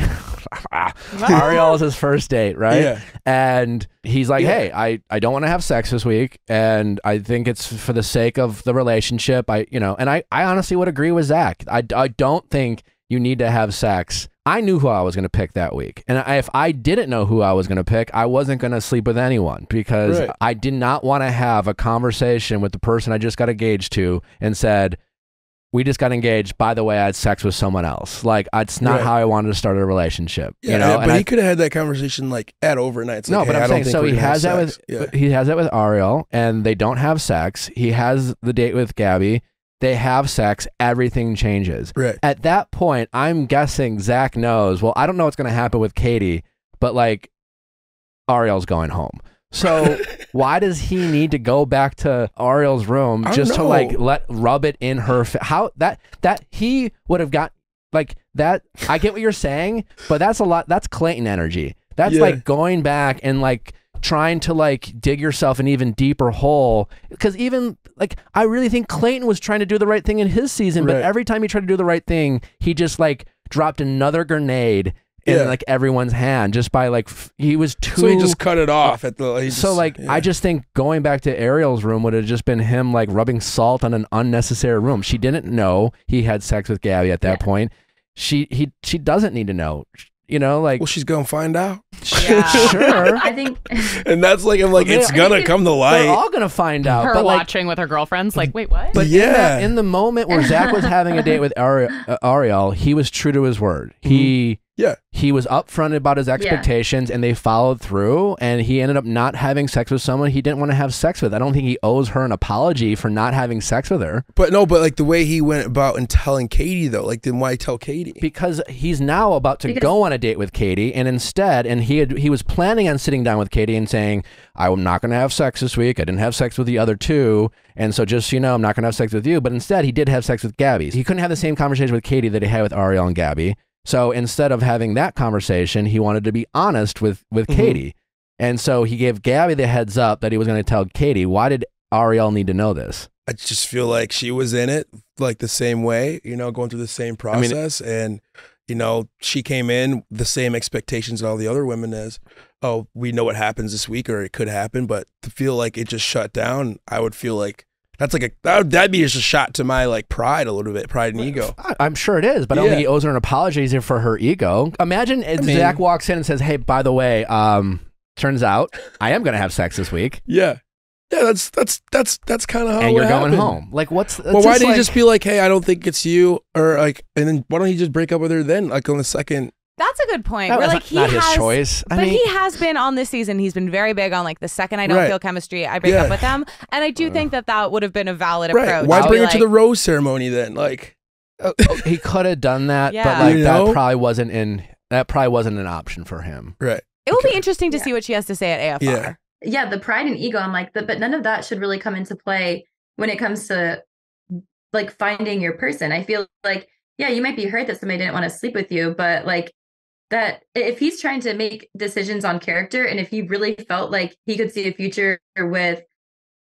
Ariel is his first date, right? Yeah. And he's like, Yeah. "Hey, I I don't want to have sex this week, and I think it's for the sake of the relationship. I you know, and I I honestly would agree with Zach. I I don't think you need to have sex." I knew who I was going to pick that week. And I, if I didn't know who I was going to pick, I wasn't going to sleep with anyone because Right. I did not want to have a conversation with the person I just got engaged to and said, we just got engaged. By the way, I had sex with someone else. Like it's not Right. how I wanted to start a relationship. Yeah, you know, but and he could have had that conversation like at overnight. It's no, like, but hey, I I'm don't saying so. He has that with yeah. he has that with Ariel, and they don't have sex. He has the date with Gabi. They have sex. Everything changes. right. At that point, I'm guessing Zach knows. Well, I don't know what's going to happen with Kaity, but like Ariel's going home. So why does he need to go back to Ariel's room just to like let rub it in her? Fa- how that that he would have got like that? I get what you're saying, but that's a lot. That's Clayton energy. That's Yeah. like going back and like trying to like dig yourself an even deeper hole because even like i really think clayton was trying to do the right thing in his season but every time he tried to do the right thing he just like dropped another grenade in Yeah. like everyone's hand just by like f- he was too So he just cut it off at the. he so just- like yeah. I just think going back to Ariel's room would have just been him like rubbing salt on an unnecessary room. She didn't know he had sex with Gabi at that Yeah. point. She he she doesn't need to know. You know, like well, she's gonna find out, Yeah. sure. I think and that's like I'm like Well, it's gonna come to light. They're light. all gonna find out. Her but like watching with her girlfriends, like, wait, what? But in, that, Yeah. in the moment where Zach was having a date with Ari- uh, Ariel, he was true to his word. He Yeah. he was upfront about his expectations, and they followed through. And he ended up not having sex with someone he didn't want to have sex with. I don't think he owes her an apology for not having sex with her But no, but like the way he went about and telling Kaity though, like then why tell Kaity? because he's now about to Because- go on a date with Kaity, and instead, and he had he was planning on sitting down with Kaity and saying, "I'm not going to have sex this week. I didn't have sex with the other two, and so just so you know, I'm not going to have sex with you." But instead, he did have sex with Gabi. He couldn't have the same conversation with Kaity that he had with Ariel and Gabi. So instead of having that conversation, he wanted to be honest with with Mhm. Kaity, and so he gave Gabi the heads up that he was going to tell Kaity. Why did Ariel need to know this? I just feel like she was in it like the same way, you know, going through the same mean- process. and, you know, she came in the same expectations that all the other women is. Oh, we know what happens this week or it could happen. But to feel like it just shut down, I would feel like that's like a, that would, that'd be just a shot to my like pride a little bit, pride and ego. I- I'm sure it is, but I don't think he owes her an apology for her ego. Imagine if mean- Zach walks in and says, "Hey, by the way, um, turns out I am going to have sex this week, Yeah. Yeah, that's that's that's that's kind of how and you're going happened. home." Like, what's Well, why did he just be like, "Hey, I don't think it's you," or like, and then why don't he just break up with her then, like on the second That's a good point. That Where was like he not has, his choice. I but mean, he has been on this season. He's been very big on like the second I don't Right. feel chemistry, I break Yeah. up with them. And I do think that that would have been a valid Right. approach. Why to bring be her to like, the rose ceremony then? Like, oh, oh he could have done that, but like You that know? probably wasn't in. That probably wasn't an option for him. right. It will be interesting to Yeah. see what she has to say at AFR. Yeah. yeah, the pride and ego. I'm like, but, but none of that should really come into play when it comes to like finding your person. I feel like, yeah, you might be hurt that somebody didn't want to sleep with you, but like that, if he's trying to make decisions on character and if he really felt like he could see a future with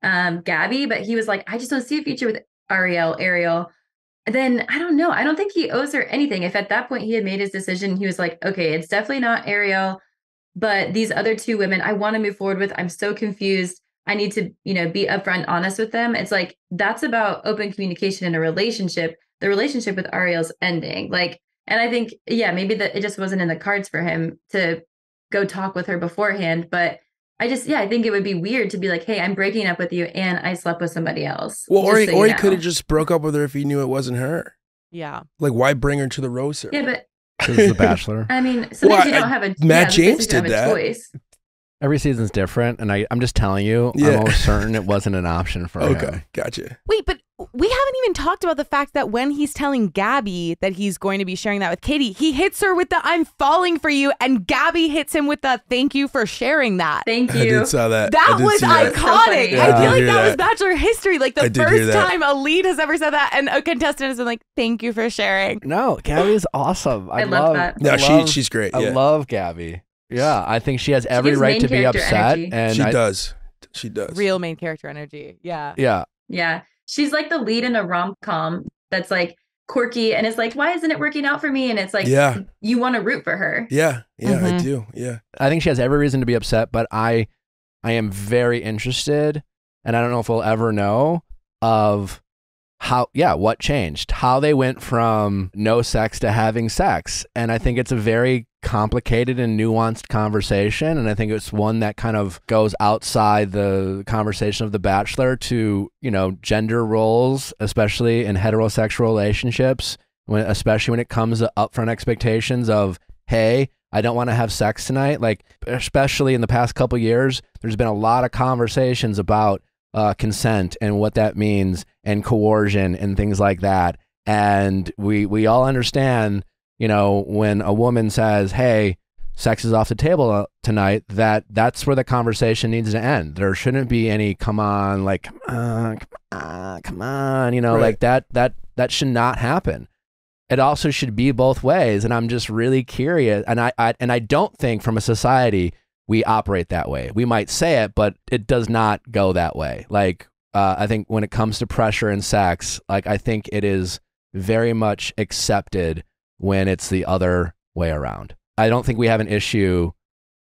um Gabi, but he was like, I just don't see a future with Ariel, Ariel. Then I don't know. I don't think he owes her anything. If at that point he had made his decision, he was like, okay, it's definitely not Ariel but these other two women I want to move forward with. I'm so confused. I need to, you know, be upfront honest with them. It's like that's about open communication in a relationship. The relationship with Ariel's ending. Like, and I think, yeah, maybe that it just wasn't in the cards for him to go talk with her beforehand. But I just, yeah, I think it would be weird to be like, hey, I'm breaking up with you and I slept with somebody else. Well, or he, so or he could have just broke up with her if he knew it wasn't her. Yeah. Like, why bring her to the rose ceremony? Yeah, but This is The Bachelor. I mean, sometimes you don't have a Matt yeah, James did that. choice. Every season's different, and I, I'm just telling you, Yeah. I'm almost certain it wasn't an option for okay, him. gotcha. Wait, but we haven't even talked about the fact that when he's telling Gabi that he's going to be sharing that with Kaity, he hits her with the I'm falling for you, and Gabi hits him with the thank you for sharing that. Thank I you. did saw that. I That did was see that. So iconic. I feel like did that hear was. Bachelor history. Like the first time a lead has ever said that, and a contestant has been like, "Thank you for sharing." No, Gabi is awesome. I, I love that. No, I she she's great. I Yeah, love Gabi. Yeah, I think she has every gives right main to be character upset, energy. and she I, does. She does. Real main character energy. Yeah. yeah, Yeah. She's like the lead in a rom com that's like quirky and it's like, why isn't it working out for me? And it's like, Yeah. you want to root for her. Yeah, yeah, I Mhm. do. Yeah. I think she has every reason to be upset, but I I am very interested and I don't know if we'll ever know of how yeah, what changed. How they went from no sex to having sex. And I think it's a very complicated and nuanced conversation and I think it's one that kind of goes outside the conversation of the bachelor to, you know, gender roles, especially in heterosexual relationships, when especially when it comes to upfront expectations of hey, I don't want to have sex tonight. Like, especially in the past couple years, there's been a lot of conversations about uh, consent and what that means and coercion and things like that. And we we all understand, you know, when a woman says, "Hey, sex is off the table uh, tonight," that that's where the conversation needs to end. There shouldn't be any "come on," like "come on, come on, come on," you know, Right. like that. That that should not happen it also should be both ways and i'm just really curious and I, I and i don't think from a society we operate that way we might say it but it does not go that way like uh, i think when it comes to pressure and sex like i think it is very much accepted when it's the other way around i don't think we have an issue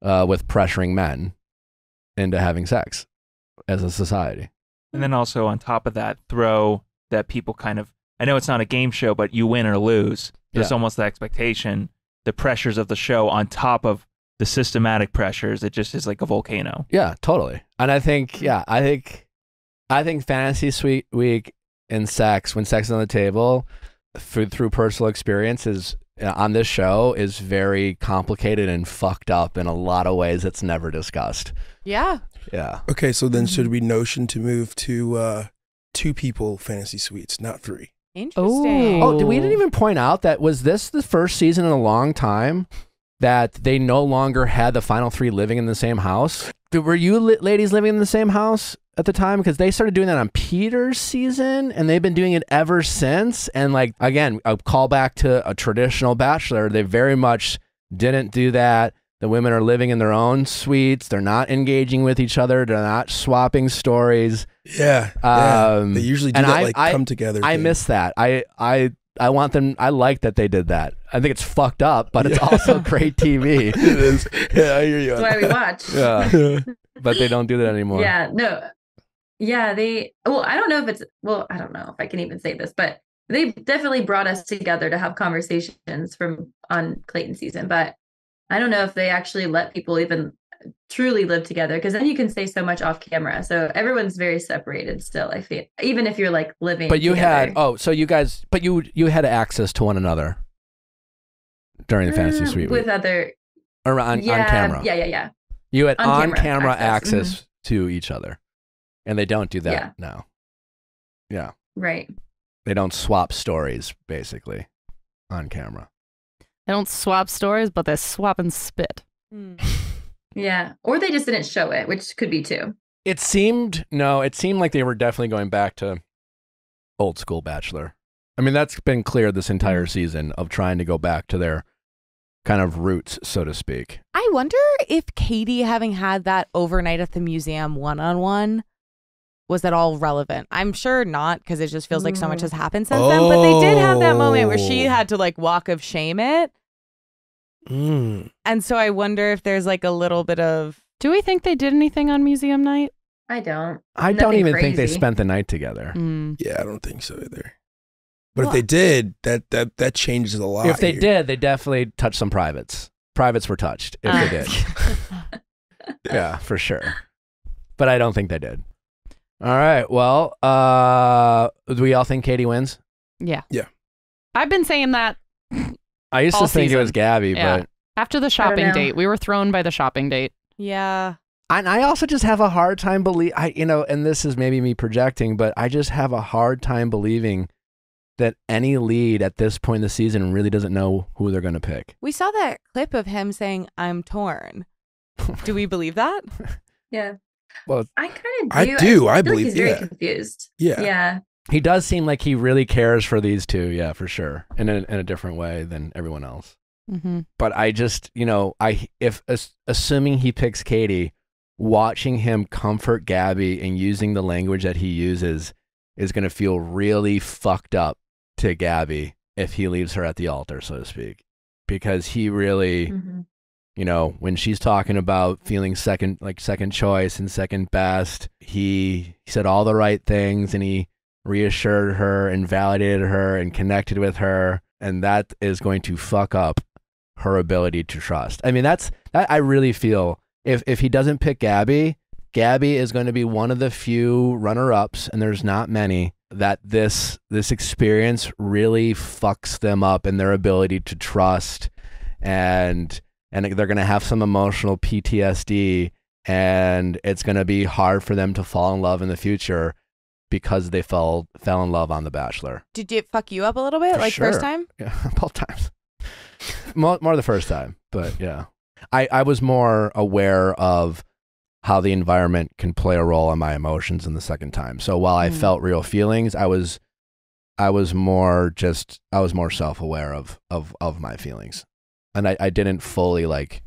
uh, with pressuring men into having sex as a society And then also on top of that, throw that people kind of I know it's not a game show, but you win or lose. There's Yeah. almost the expectation, the pressures of the show on top of the systematic pressures. It just is like a volcano. Yeah, totally. And I think, yeah, I think, I think fantasy suite week and sex, when sex is on the table, through through personal experience, is uh, on this show is very complicated and fucked up in a lot of ways. It's never discussed. Yeah. Yeah. Okay, so then Mm-hmm. should we notion to move to uh two people fantasy suites, not three? Interesting. Oh, did we didn't even point out that was this the first season in a long time that they no longer had the final three living in the same house? Were you li- ladies living in the same house at the time? Because they started doing that on Peter's season, and they've been doing it ever since. And like again, a callback to a traditional bachelor. They very much didn't do that. The women are living in their own suites. They're not engaging with each other. They're not swapping stories. Yeah. yeah. Um, they usually do and that I- like I- come together. I thing. miss that. I I I want them. I like that they did that. I think it's fucked up, but it's also great TV. it is. Yeah, I hear you. That's why we watch. Yeah, but they don't do that anymore. Yeah, no. Yeah, they well, I don't know if it's well, I don't know if I can even say this, but they definitely brought us together to have conversations from on Clayton season, but I don't know if they actually let people even truly live together because then you can say so much off camera. So everyone's very separated still, I feel. Even if you're like living But you had oh, so you guys, but you you had access to one another during the fantasy Uh, suite with week other or on, yeah, on camera. Yeah, yeah, yeah. You had on, On camera, camera access, access, to each other, and they don't do that Yeah. now. Yeah, Right. they don't swap stories basically on camera. They don't swap stories, but they swap and spit. Hmm. Yeah. Or they just didn't show it, which could be too. It seemed no, it seemed like they were definitely going back to old school Bachelor. I mean, that's been clear this entire mm. season of trying to go back to their kind of roots, so to speak. I wonder if Kaity having had that overnight at the museum one on one was at all relevant. I'm sure not because it just feels like so much Mm. has happened since then. But they did have that moment where she Oh. had to like walk of shame it. Mm. And so I wonder if there's like a little bit of Do we think they did anything on museum night? I don't. I don't Nothing even think they spent the night together. Mm. Yeah, I don't think so either. But Well- if they did, that that that changes a lot. If they here. did, they definitely touched some privates. Privates were touched if Uh. they did. yeah, for sure. But I don't think they did. All right. Well, uh, do we all think Kaity wins? Yeah. Yeah. I've been saying that I used All to think it was. Gabi, Yeah. but after the shopping date. We were thrown by the shopping date. yeah. and I also just have a hard time believe I you know, and this is maybe me projecting, but I just have a hard time believing that any lead at this point in the season really doesn't know who they're going to pick. We saw that clip of him saying, I'm torn. Do we believe that? Yeah. Well, I kind of do. I do. do, I feel like believe- he's very yeah. confused. Yeah. Yeah. he does seem like he really cares for these two, yeah, for sure, in a, in a different way than everyone else. Mm-hmm. but I just, you know, I if as, assuming he picks Kaity, watching him comfort Gabi and using the language that he uses is going to feel really fucked up to Gabi if he leaves her at the altar, so to speak, because he really, Mhm. You know, when she's talking about feeling second, like second choice and second best, he, said all the right things and he reassured her and validated her and connected with her. And that is going to fuck up her ability to trust. I mean, that's that I really feel if if he doesn't pick Gabi, Gabi is going to be one of the few runner-ups, and there's not many that this this experience really fucks them up in their ability to trust, and and they're going to have some emotional PTSD, and it's going to be hard for them to fall in love in the future because they fell fell in love on The Bachelor. Did it fuck you up a little bit? For like sure. first time? Yeah, both times. more, more the first time, but yeah, I, I was more aware of how the environment can play a role in my emotions in the second time. So while I Mm. felt real feelings, I was, I was more just, I was more self aware of, of, of my feelings, and I, I didn't fully like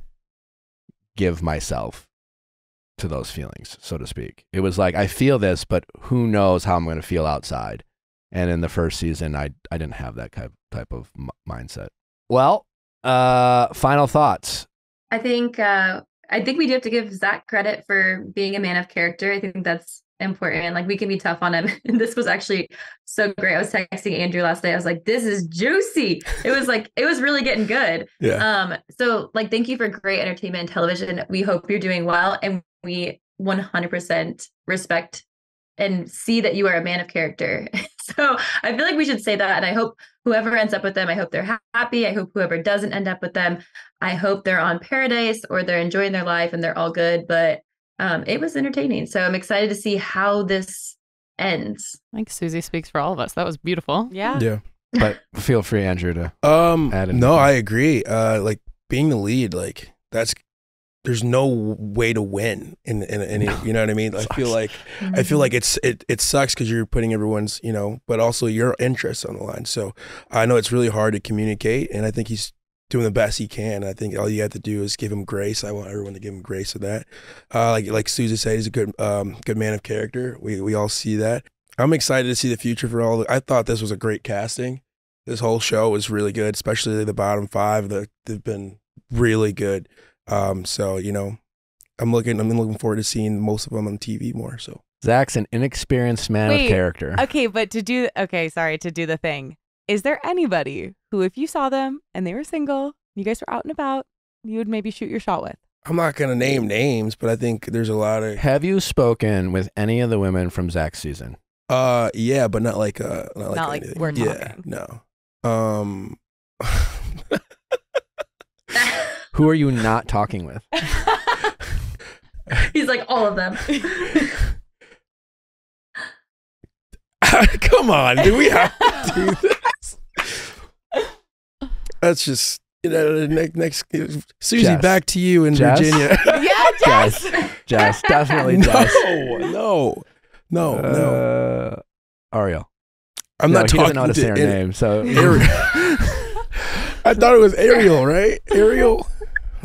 give myself to those feelings, so to speak. It was like I feel this, but who knows how I'm going to feel outside. And in the first season, I I didn't have that type type of mindset. Well, uh, final thoughts. I think uh I think we do have to give Zach credit for being a man of character. I think that's important. Like we can be tough on him. And this was actually so great. I was texting Andrew last night. I was like, this is juicy. It was like it was really getting good. Yeah. Um, so like thank you for great entertainment and television. We hope you're doing well and we 100% respect and see that you are a man of character. so I feel like we should say that and I hope whoever ends up with them, I hope they're happy. I hope whoever doesn't end up with them, I hope they're on paradise or they're enjoying their life and they're all good, but um it was entertaining. So I'm excited to see how this ends. I think Susie speaks for all of us. That was beautiful. Yeah. yeah. But feel free, Andrew, to Um, Add no. I agree. Uh, like being the lead, like that's there's no way to win in in any. No. You know what I mean? I feel Sucks. like I feel like it's it it sucks because you're putting everyone's you know, but also your interests on the line. So I know it's really hard to communicate, and I think he's doing the best he can. I think all you have to do is give him grace. I want everyone to give him grace for that. Uh, like like Susie said, he's a good um good man of character. We we all see that. I'm excited to see the future for all. The, I thought this was a great casting. This whole show was really good, especially the bottom five. The, they've been really good. Um, so you know, I'm looking. I'm looking forward to seeing most of them on TV more. So Zach's an inexperienced man Wait, of character. Okay, but to do okay, sorry, to do the thing. Is there anybody who if you saw them and they were single, you guys were out and about, you would maybe shoot your shot with? I'm not gonna name names, but I think there's a lot of Have you spoken with any of the women from Zach's season? uh yeah, but not like uh not like, Not like anything. we're yeah talking. no um. Who are you not talking with? He's like all of them. Come on, do we have to do this? That's just you know next next Susie Jess. back to you in Jess? Virginia. yeah, Jess. Jess. Definitely Jess. no, no, no, no. Uh, Ariel. I'm No, not he talking doesn't know how to say her Ari- name, so Ariel. I thought it was Ariel, right? Ariel.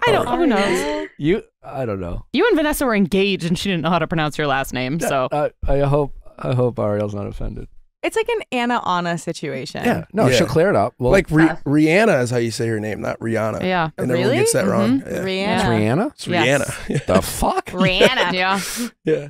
I don't. Who knows? you. I don't know. You and Vanessa were engaged, and she didn't know how to pronounce your last name. So I, I hope. I hope Ariel's not offended. It's like an Anna Anna situation. Yeah. No, Yeah. she'll clear it up. Well, like Ri- Tough. Rihanna is how you say her name, not Rihanna. yeah, And Really? everyone gets that wrong. Mhm. Yeah. Rihanna. it's Rihanna. It's Yes. Rihanna. The fuck? Rihanna. yeah. yeah.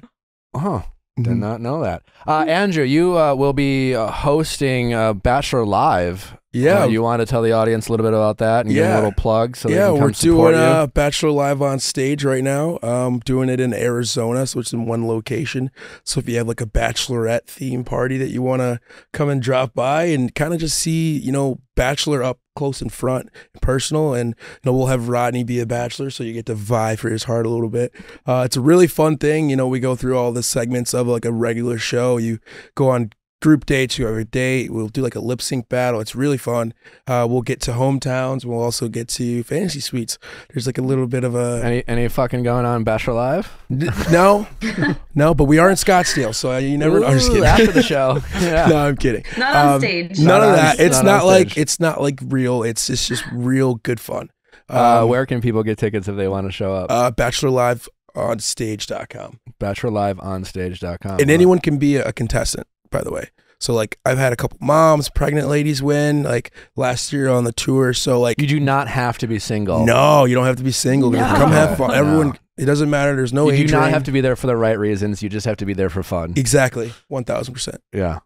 Oh, did Mhm. not know that. Uh, Andrew, you uh, will be uh, hosting uh, Bachelor Live. Yeah. Uh, you want to tell the audience a little bit about that and give a little plug so they yeah, can come we're doing uh, Bachelor Live on stage right now. Um, doing it in Arizona, so it's in one location. So if you have like a bachelorette theme party that you want to come and drop by and kind of just see, you know, Bachelor up close and front and personal, and you know we'll have Rodney be a bachelor, so you get to vie for his heart a little bit. Uh, it's a really fun thing. You know, we go through all the segments of like a regular show. You go on group dates, you have a date. We'll do like a lip sync battle. It's really fun. Uh, we'll get to hometowns. We'll also get to fantasy suites. There's like a little bit of a Any any fucking going on Bachelor Live? N- no, no, but we are in Scottsdale, so uh, you never. know. I'm just kidding. after the show. Yeah. no, I'm kidding. Not on Um, stage. None Not of on- that. It's not not, like stage. it's not like real. It's it's just real good fun. Uh, Um, where can people get tickets if they want to show up? uh, Bachelor Live on stage.com. BachelorLiveOnstage.com. And anyone can be a, a contestant, by the way. So like I've had a couple moms, pregnant ladies win like last year on the tour. So like You do not have to be single. no, you don't have to be single. No. Come have fun. No. Everyone it doesn't matter. There's no you age do not range. have to be there for the right reasons. You just have to be there for fun. Exactly. 1000%. Yeah.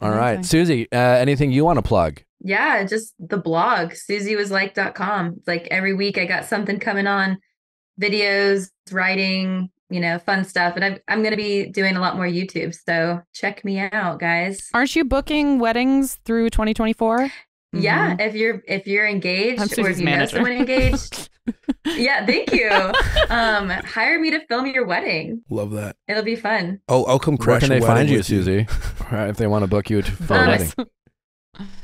All right. Amazing. Susie, uh, anything you want to plug? Yeah, just the blog, susiewasLike.com. It's like every week I got something coming on, videos, writing, you know, fun stuff. And I've, I'm going to be doing a lot more YouTube. So check me out, guys. Aren't you booking weddings through 2024? Yeah, if you're if you're engaged I'm or if you manager. know someone engaged, yeah, thank you. Um, hire me to film your wedding. Love that. It'll be fun. I'll, I'll come crash. Where crash can they find you, Susie? Right, if they want to book you to for a Um, wedding.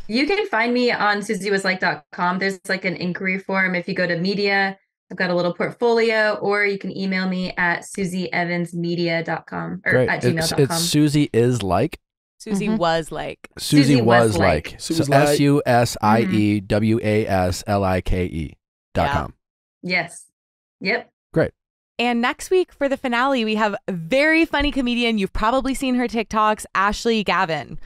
You can find me on susiewasLike.com. There's like an inquiry form. If you go to media, I've got a little portfolio, or you can email me at susieevansmedia.com or Great. at It's, gmail.com. it's Susie is like. Susie Mhm. was like, Susie, Susie was, was like. like. So like. S U S I E W A S L I K E dot Yeah. com. yes. Yep. Great. And next week for the finale, we have a very funny comedian. You've probably seen her TikToks, Ashley Gavin.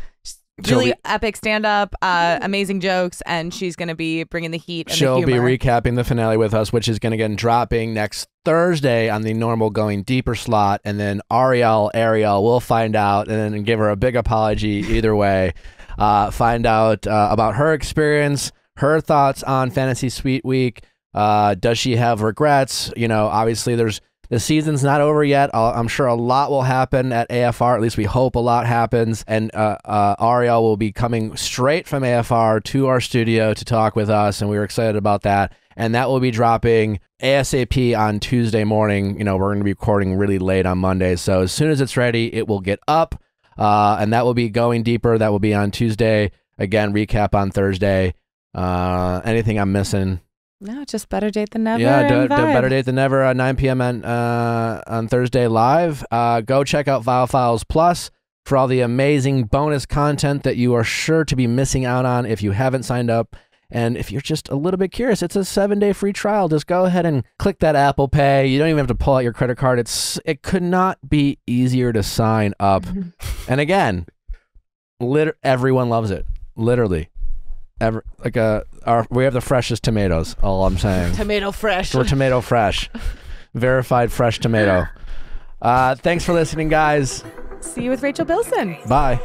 Really be- epic stand up, uh, amazing jokes, and she's going to be bringing the heat and She'll the be recapping the finale with us, which is going to get dropping next Thursday on the normal going deeper slot. And then Ariel, Ariel, we'll find out and then give her a big apology either way. Uh, find out uh, about her experience, her thoughts on Fantasy Suite Week. Uh, does she have regrets? You know, obviously there's the season's not over yet. i I'm sure a lot will happen at AFR. At least we hope a lot happens. And uh, uh, Ariel will be coming straight from AFR to our studio to talk with us, and we are excited about that. And that will be dropping ASAP on Tuesday morning. You know, we're going to be recording really late on Monday, so as soon as it's ready, it will get up, uh, and that will be going deeper. That will be on Tuesday. Again, recap on Thursday. Uh, anything I'm missing? No, just better date than never. Yeah, do, and do better date than never. Uh, 9 p.m. on uh, on Thursday live. Uh, go check out Viall Files Plus for all the amazing bonus content that you are sure to be missing out on if you haven't signed up. And if you're just a little bit curious, it's a seven day free trial. Just go ahead and click that Apple Pay. You don't even have to pull out your credit card. It's it could not be easier to sign up. and again, lit- everyone loves it. Literally, ever like a our we have the freshest tomatoes. All I'm saying. Tomato fresh. We're tomato fresh. Verified fresh tomato. Uh, thanks for listening, guys. See you with Rachel Bilson. Bye.